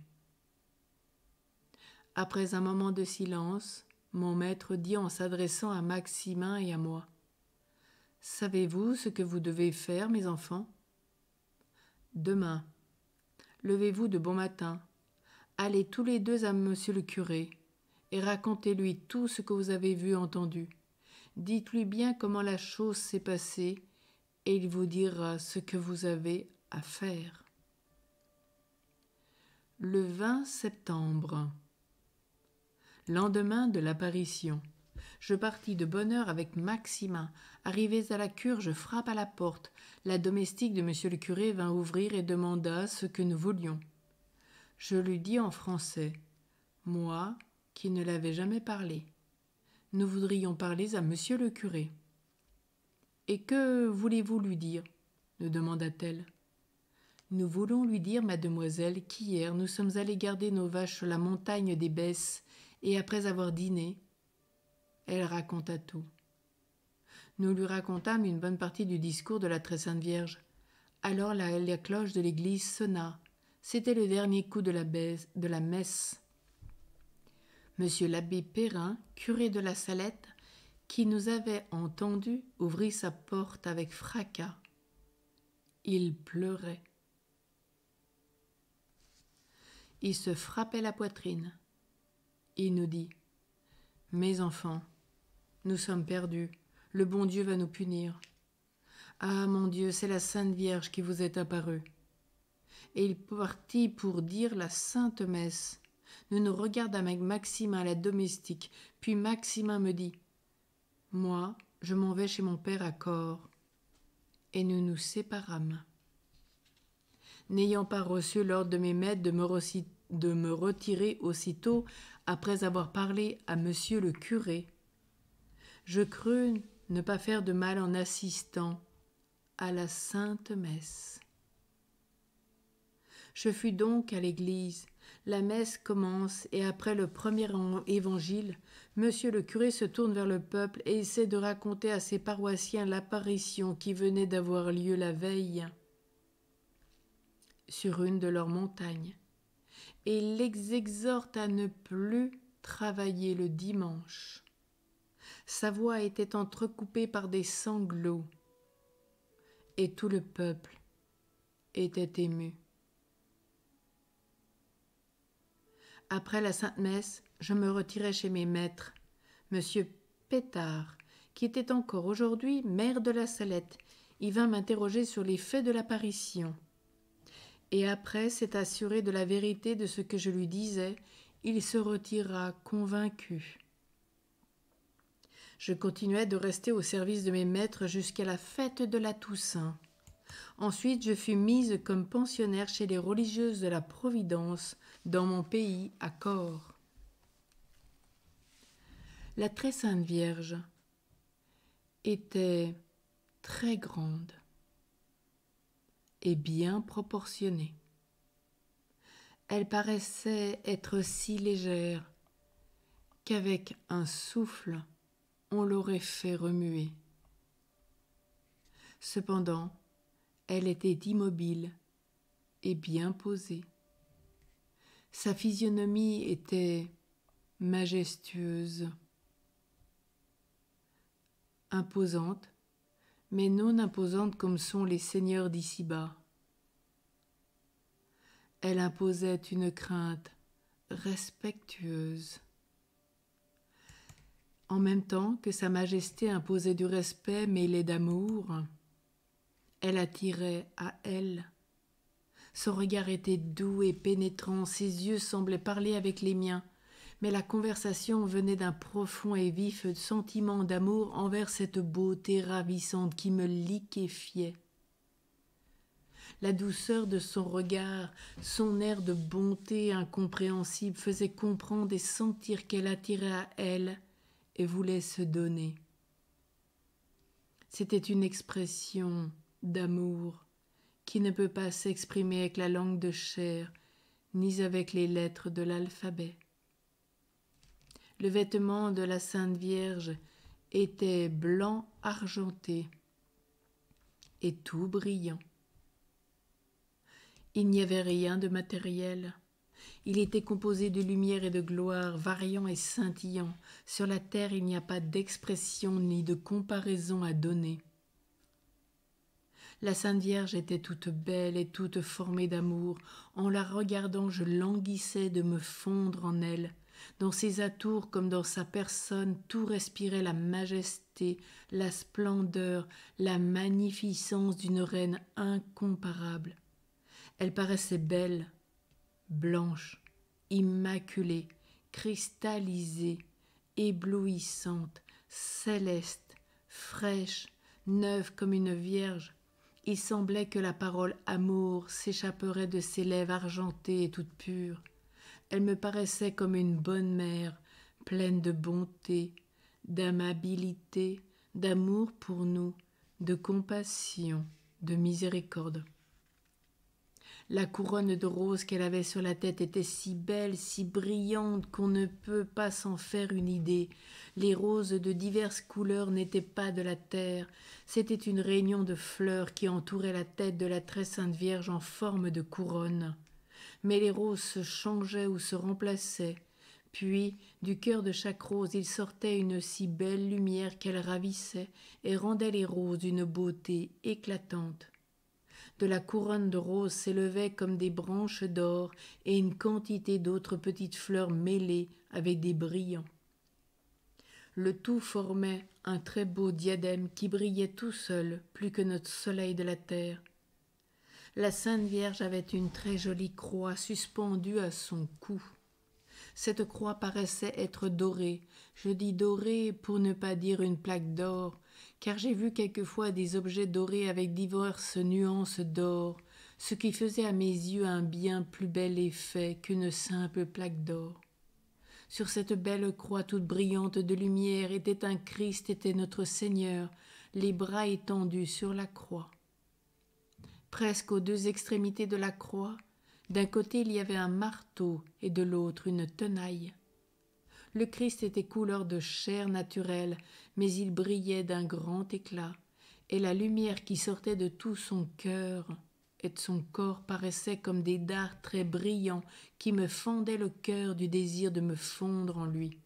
S1: Après un moment de silence, mon maître dit en s'adressant à Maximin et à moi. Savez-vous ce que vous devez faire, mes enfants? Demain, levez-vous de bon matin, allez tous les deux à monsieur le curé, et racontez-lui tout ce que vous avez vu entendu. Dites-lui bien comment la chose s'est passée, et il vous dira ce que vous avez à faire. Le 20 septembre. Lendemain de l'apparition. Je partis de bonne heure avec Maximin. Arrivés à la cure, je frappe à la porte. La domestique de monsieur le curé vint ouvrir et demanda ce que nous voulions. Je lui dis en français, moi, qui ne l'avais jamais parlé. Nous voudrions parler à monsieur le curé. Et que voulez-vous lui dire? me demanda-t-elle. Nous voulons lui dire, mademoiselle, qu'hier nous sommes allés garder nos vaches sur la montagne des Besses et après avoir dîné, elle raconta tout. Nous lui racontâmes une bonne partie du discours de la très sainte Vierge. Alors la, cloche de l'église sonna. C'était le dernier coup de la, de la messe. Monsieur l'abbé Perrin, curé de la Salette, qui nous avait entendus, ouvrit sa porte avec fracas. Il pleurait. Il se frappait la poitrine. Il nous dit Mes enfants, nous sommes perdus, le bon Dieu va nous punir. Ah mon Dieu, c'est la Sainte Vierge qui vous est apparue. Et il partit pour dire la Sainte Messe. Nous nous regardâmes avec Maximin, la domestique, puis Maximin me dit Moi, je m'en vais chez mon père à corps. Et nous nous séparâmes. N'ayant pas reçu l'ordre de mes maîtres de me, de me retirer aussitôt après avoir parlé à monsieur le curé. Je crus ne pas faire de mal en assistant à la sainte messe. Je fus donc à l'église. La messe commence et après le premier évangile, monsieur le curé se tourne vers le peuple et essaie de raconter à ses paroissiens l'apparition qui venait d'avoir lieu la veille sur une de leurs montagnes et les exhorte à ne plus travailler le dimanche. Sa voix était entrecoupée par des sanglots et tout le peuple était ému. Après la Sainte Messe, je me retirai chez mes maîtres, Monsieur Pétard, qui était encore aujourd'hui maire de la Salette, y vint m'interroger sur les faits de l'apparition. Et après s'être assuré de la vérité de ce que je lui disais, il se retira convaincu. Je continuai de rester au service de mes maîtres jusqu'à la fête de la Toussaint. Ensuite, je fus mise comme pensionnaire chez les religieuses de la Providence, dans mon pays, à Corps. La très sainte Vierge était très grande et bien proportionnée. Elle paraissait être si légère qu'avec un souffle on l'aurait fait remuer. Cependant, elle était immobile et bien posée. Sa physionomie était majestueuse, imposante, mais non imposante comme sont les seigneurs d'ici-bas. Elle imposait une crainte respectueuse. En même temps que Sa Majesté imposait du respect mêlé d'amour, elle attirait à elle. Son regard était doux et pénétrant, ses yeux semblaient parler avec les miens, mais la conversation venait d'un profond et vif sentiment d'amour envers cette beauté ravissante qui me liquéfiait. La douceur de son regard, son air de bonté incompréhensible faisaient comprendre et sentir qu'elle attirait à elle et voulait se donner. C'était une expression d'amour qui ne peut pas s'exprimer avec la langue de chair ni avec les lettres de l'alphabet. Le vêtement de la Sainte Vierge était blanc argenté et tout brillant. Il n'y avait rien de matériel. Il était composé de lumière et de gloire, variant et scintillant. Sur la terre il n'y a pas d'expression ni de comparaison à donner. La Sainte Vierge était toute belle et toute formée d'amour. En la regardant, je languissais de me fondre en elle. Dans ses atours comme dans sa personne, tout respirait la majesté, la splendeur, la magnificence d'une reine incomparable. Elle paraissait belle, blanche, immaculée, cristallisée, éblouissante, céleste, fraîche, neuve comme une vierge, il semblait que la parole amour s'échapperait de ses lèvres argentées et toutes pures. Elle me paraissait comme une bonne mère, pleine de bonté, d'amabilité, d'amour pour nous, de compassion, de miséricorde. La couronne de roses qu'elle avait sur la tête était si belle, si brillante qu'on ne peut pas s'en faire une idée. Les roses de diverses couleurs n'étaient pas de la terre, c'était une réunion de fleurs qui entourait la tête de la très sainte Vierge en forme de couronne. Mais les roses se changeaient ou se remplaçaient. Puis, du cœur de chaque rose, il sortait une si belle lumière qu'elle ravissait et rendait les roses d'une beauté éclatante de la couronne de roses s'élevaient comme des branches d'or et une quantité d'autres petites fleurs mêlées avec des brillants. Le tout formait un très beau diadème qui brillait tout seul, plus que notre soleil de la terre. La Sainte Vierge avait une très jolie croix suspendue à son cou. Cette croix paraissait être dorée. Je dis dorée pour ne pas dire une plaque d'or, car j'ai vu quelquefois des objets dorés avec diverses nuances d'or, ce qui faisait à mes yeux un bien plus bel effet qu'une simple plaque d'or. Sur cette belle croix toute brillante de lumière était un Christ, était notre Seigneur, les bras étendus sur la croix. Presque aux deux extrémités de la croix, d'un côté il y avait un marteau et de l'autre une tenaille. Le Christ était couleur de chair naturelle, mais il brillait d'un grand éclat, et la lumière qui sortait de tout son cœur et de son corps paraissait comme des dards très brillants qui me fendaient le cœur du désir de me fondre en lui.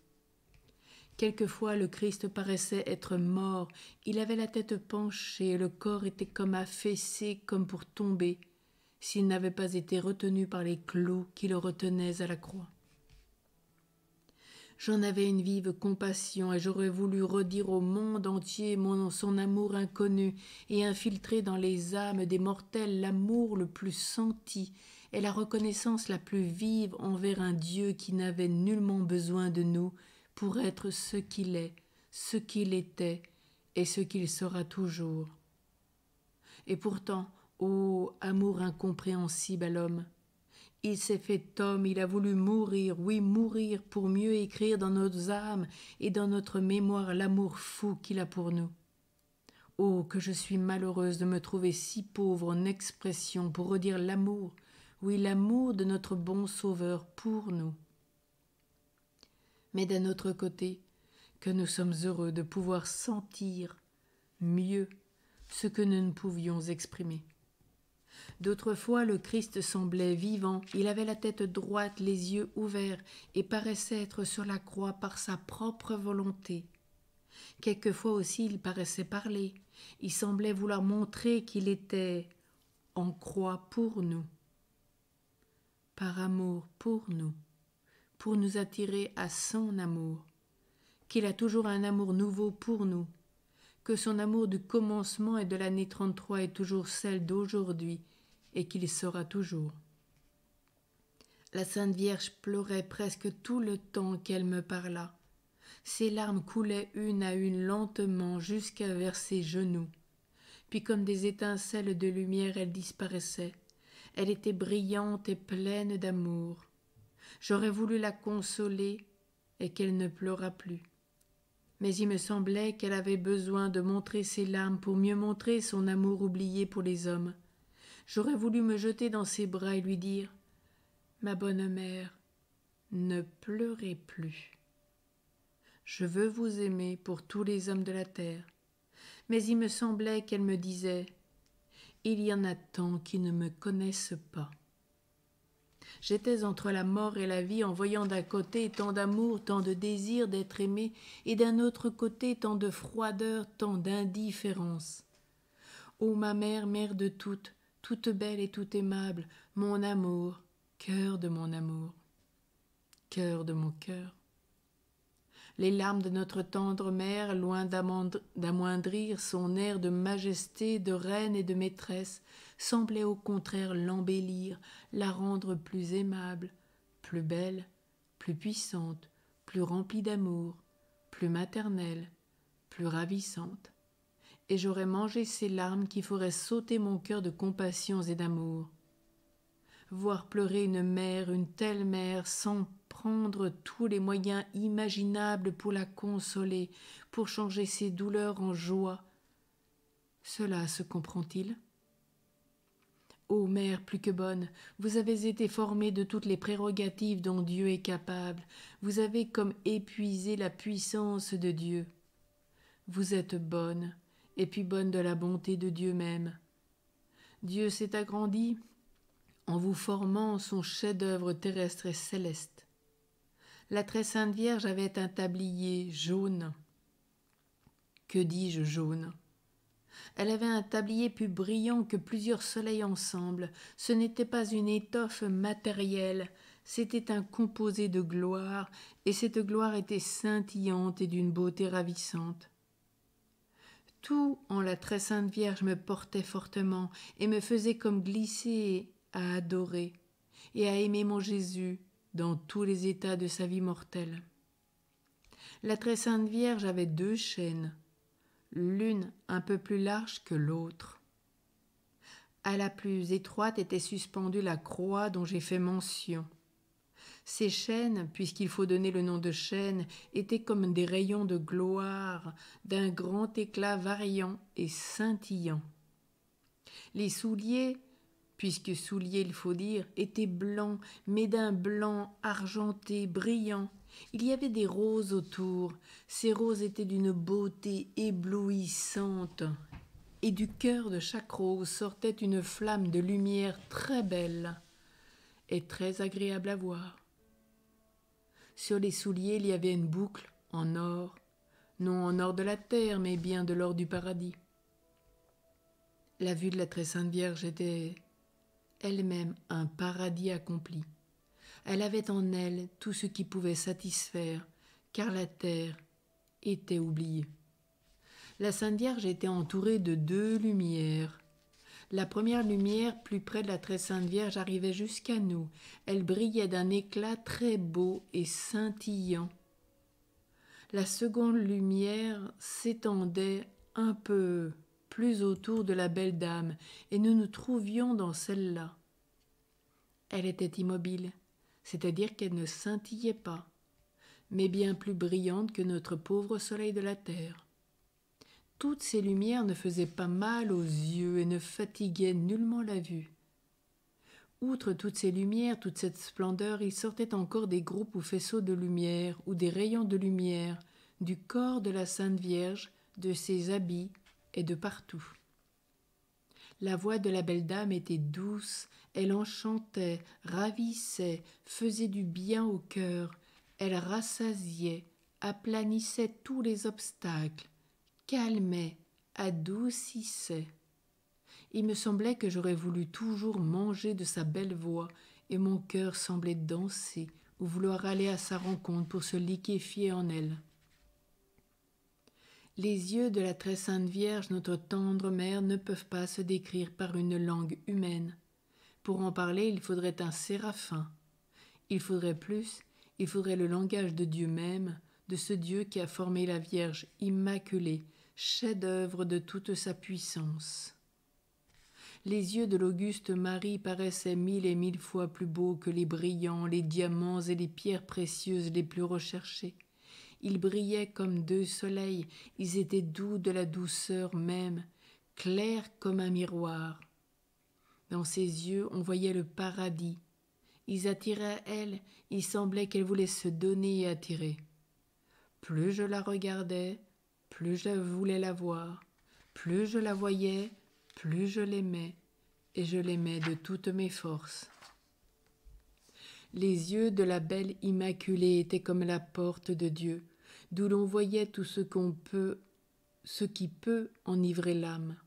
S1: Quelquefois le Christ paraissait être mort, il avait la tête penchée, le corps était comme affaissé, comme pour tomber, s'il n'avait pas été retenu par les clous qui le retenaient à la croix. J'en avais une vive compassion et j'aurais voulu redire au monde entier son amour inconnu et infiltrer dans les âmes des mortels l'amour le plus senti et la reconnaissance la plus vive envers un Dieu qui n'avait nullement besoin de nous pour être ce qu'il est, ce qu'il était et ce qu'il sera toujours. Et pourtant, ô amour incompréhensible à l'homme, il s'est fait homme, il a voulu mourir, oui mourir pour mieux écrire dans nos âmes et dans notre mémoire l'amour fou qu'il a pour nous. Oh, que je suis malheureuse de me trouver si pauvre en expression pour redire l'amour, oui l'amour de notre bon Sauveur pour nous. Mais d'un autre côté, que nous sommes heureux de pouvoir sentir mieux ce que nous ne pouvions exprimer. D'autres fois le Christ semblait vivant, il avait la tête droite, les yeux ouverts, et paraissait être sur la croix par sa propre volonté. Quelquefois aussi il paraissait parler, il semblait vouloir montrer qu'il était en croix pour nous, par amour pour nous, pour nous attirer à son amour, qu'il a toujours un amour nouveau pour nous, que son amour du commencement et de l'année 33 est toujours celle d'aujourd'hui et qu'il sera toujours. La Sainte Vierge pleurait presque tout le temps qu'elle me parla. Ses larmes coulaient une à une lentement jusqu'à vers ses genoux. Puis comme des étincelles de lumière elle disparaissait. Elle était brillante et pleine d'amour. J'aurais voulu la consoler et qu'elle ne pleura plus. Mais il me semblait qu'elle avait besoin de montrer ses larmes pour mieux montrer son amour oublié pour les hommes. J'aurais voulu me jeter dans ses bras et lui dire Ma bonne mère, ne pleurez plus. Je veux vous aimer pour tous les hommes de la terre. Mais il me semblait qu'elle me disait Il y en a tant qui ne me connaissent pas. J'étais entre la mort et la vie en voyant d'un côté tant d'amour, tant de désir d'être aimé, et d'un autre côté tant de froideur, tant d'indifférence. Ô ma mère, mère de toutes, toute belle et toute aimable, mon amour, cœur de mon amour, cœur de mon cœur. Les larmes de notre tendre mère, loin d'amoindrir son air de majesté, de reine et de maîtresse, semblaient au contraire l'embellir, la rendre plus aimable, plus belle, plus puissante, plus remplie d'amour, plus maternelle, plus ravissante et j'aurais mangé ces larmes qui feraient sauter mon cœur de compassion et d'amour. Voir pleurer une mère, une telle mère, sans prendre tous les moyens imaginables pour la consoler, pour changer ses douleurs en joie, cela se comprend-il? Ô mère plus que bonne, vous avez été formée de toutes les prérogatives dont Dieu est capable, vous avez comme épuisé la puissance de Dieu. Vous êtes bonne, et puis bonne de la bonté de Dieu même. Dieu s'est agrandi en vous formant son chef-d'œuvre terrestre et céleste. La très sainte Vierge avait un tablier jaune. Que dis-je jaune? Elle avait un tablier plus brillant que plusieurs soleils ensemble. Ce n'était pas une étoffe matérielle, c'était un composé de gloire, et cette gloire était scintillante et d'une beauté ravissante. Tout en la très sainte Vierge me portait fortement et me faisait comme glisser à adorer et à aimer mon Jésus dans tous les états de sa vie mortelle. La très sainte Vierge avait deux chaînes, l'une un peu plus large que l'autre. À la plus étroite était suspendue la croix dont j'ai fait mention. Ces chaînes, puisqu'il faut donner le nom de chaînes, étaient comme des rayons de gloire, d'un grand éclat variant et scintillant. Les souliers, puisque souliers il faut dire, étaient blancs, mais d'un blanc argenté, brillant. Il y avait des roses autour, ces roses étaient d'une beauté éblouissante, et du cœur de chaque rose sortait une flamme de lumière très belle et très agréable à voir. Sur les souliers, il y avait une boucle en or, non en or de la terre, mais bien de l'or du paradis. La vue de la très sainte Vierge était elle-même un paradis accompli. Elle avait en elle tout ce qui pouvait satisfaire, car la terre était oubliée. La Sainte Vierge était entourée de deux lumières, la première lumière, plus près de la très sainte Vierge, arrivait jusqu'à nous. Elle brillait d'un éclat très beau et scintillant. La seconde lumière s'étendait un peu plus autour de la belle dame, et nous nous trouvions dans celle-là. Elle était immobile, c'est-à-dire qu'elle ne scintillait pas, mais bien plus brillante que notre pauvre soleil de la terre. Toutes ces lumières ne faisaient pas mal aux yeux et ne fatiguaient nullement la vue. Outre toutes ces lumières, toute cette splendeur, il sortait encore des groupes ou faisceaux de lumière, ou des rayons de lumière, du corps de la Sainte Vierge, de ses habits et de partout. La voix de la belle dame était douce, elle enchantait, ravissait, faisait du bien au cœur, elle rassasiait, aplanissait tous les obstacles, calmait, adoucissait. Il me semblait que j'aurais voulu toujours manger de sa belle voix, et mon cœur semblait danser ou vouloir aller à sa rencontre pour se liquéfier en elle. Les yeux de la très sainte Vierge, notre tendre mère, ne peuvent pas se décrire par une langue humaine. Pour en parler, il faudrait un séraphin. Il faudrait plus, il faudrait le langage de Dieu même, de ce Dieu qui a formé la Vierge immaculée, chef-d'œuvre de toute sa puissance. Les yeux de l'auguste Marie paraissaient mille et mille fois plus beaux que les brillants, les diamants et les pierres précieuses les plus recherchées. Ils brillaient comme deux soleils, ils étaient doux de la douceur même, clairs comme un miroir. Dans ses yeux on voyait le paradis. Ils attiraient à elle, il semblait qu'elle voulait se donner et attirer. Plus je la regardais, plus je voulais la voir, plus je la voyais, plus je l'aimais, et je l'aimais de toutes mes forces. Les yeux de la belle Immaculée étaient comme la porte de Dieu, d'où l'on voyait tout ce qu'on peut, ce qui peut enivrer l'âme.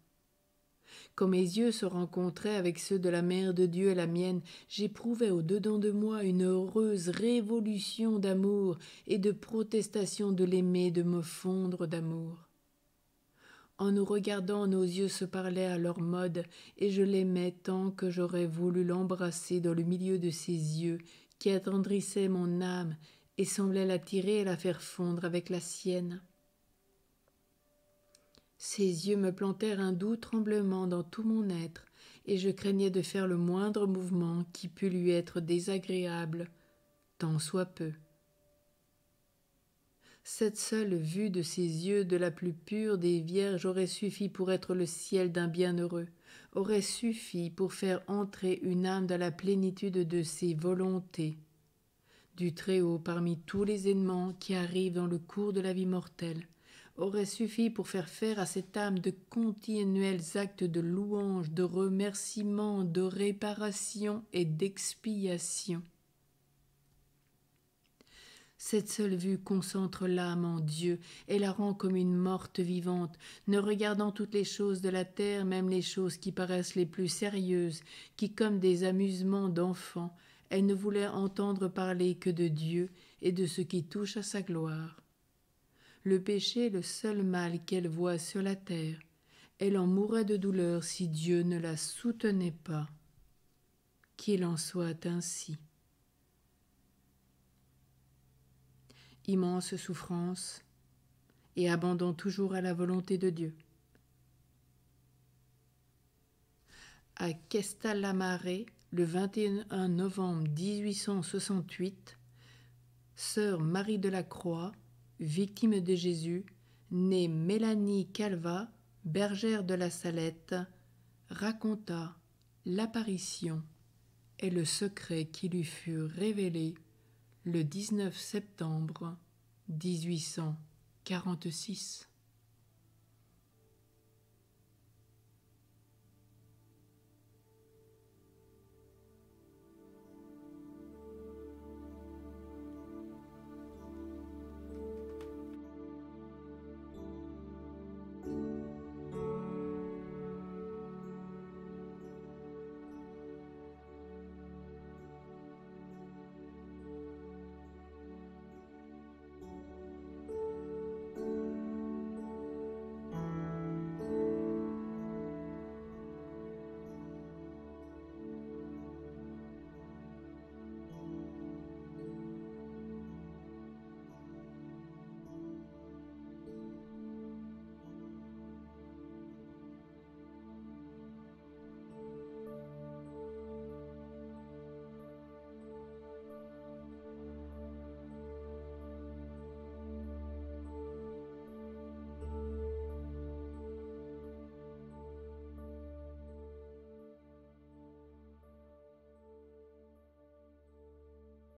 S1: Quand mes yeux se rencontraient avec ceux de la Mère de Dieu et la mienne, j'éprouvais au-dedans de moi une heureuse révolution d'amour et de protestation de l'aimer, de me fondre d'amour. En nous regardant, nos yeux se parlaient à leur mode, et je l'aimais tant que j'aurais voulu l'embrasser dans le milieu de ses yeux, qui attendrissaient mon âme et semblaient l'attirer et la faire fondre avec la sienne. Ses yeux me plantèrent un doux tremblement dans tout mon être, et je craignais de faire le moindre mouvement qui pût lui être désagréable, tant soit peu. Cette seule vue de ses yeux de la plus pure des vierges aurait suffi pour être le ciel d'un bienheureux, aurait suffi pour faire entrer une âme dans la plénitude de ses volontés. Du Très-Haut parmi tous les éléments qui arrivent dans le cours de la vie mortelle, aurait suffi pour faire faire à cette âme de continuels actes de louange, de remerciement, de réparation et d'expiation. Cette seule vue concentre l'âme en Dieu et la rend comme une morte vivante, ne regardant toutes les choses de la terre, même les choses qui paraissent les plus sérieuses, qui, comme des amusements d'enfants, elle ne voulait entendre parler que de Dieu et de ce qui touche à sa gloire. Le péché est le seul mal qu'elle voit sur la terre. Elle en mourrait de douleur si Dieu ne la soutenait pas. Qu'il en soit ainsi. Immense souffrance et abandon toujours à la volonté de Dieu. à Castellamare le 21 novembre 1868, sœur Marie de la Croix, victime de Jésus, née Mélanie Calva, bergère de la Salette, raconta l'apparition et le secret qui lui fut révélé le 19 septembre 1846.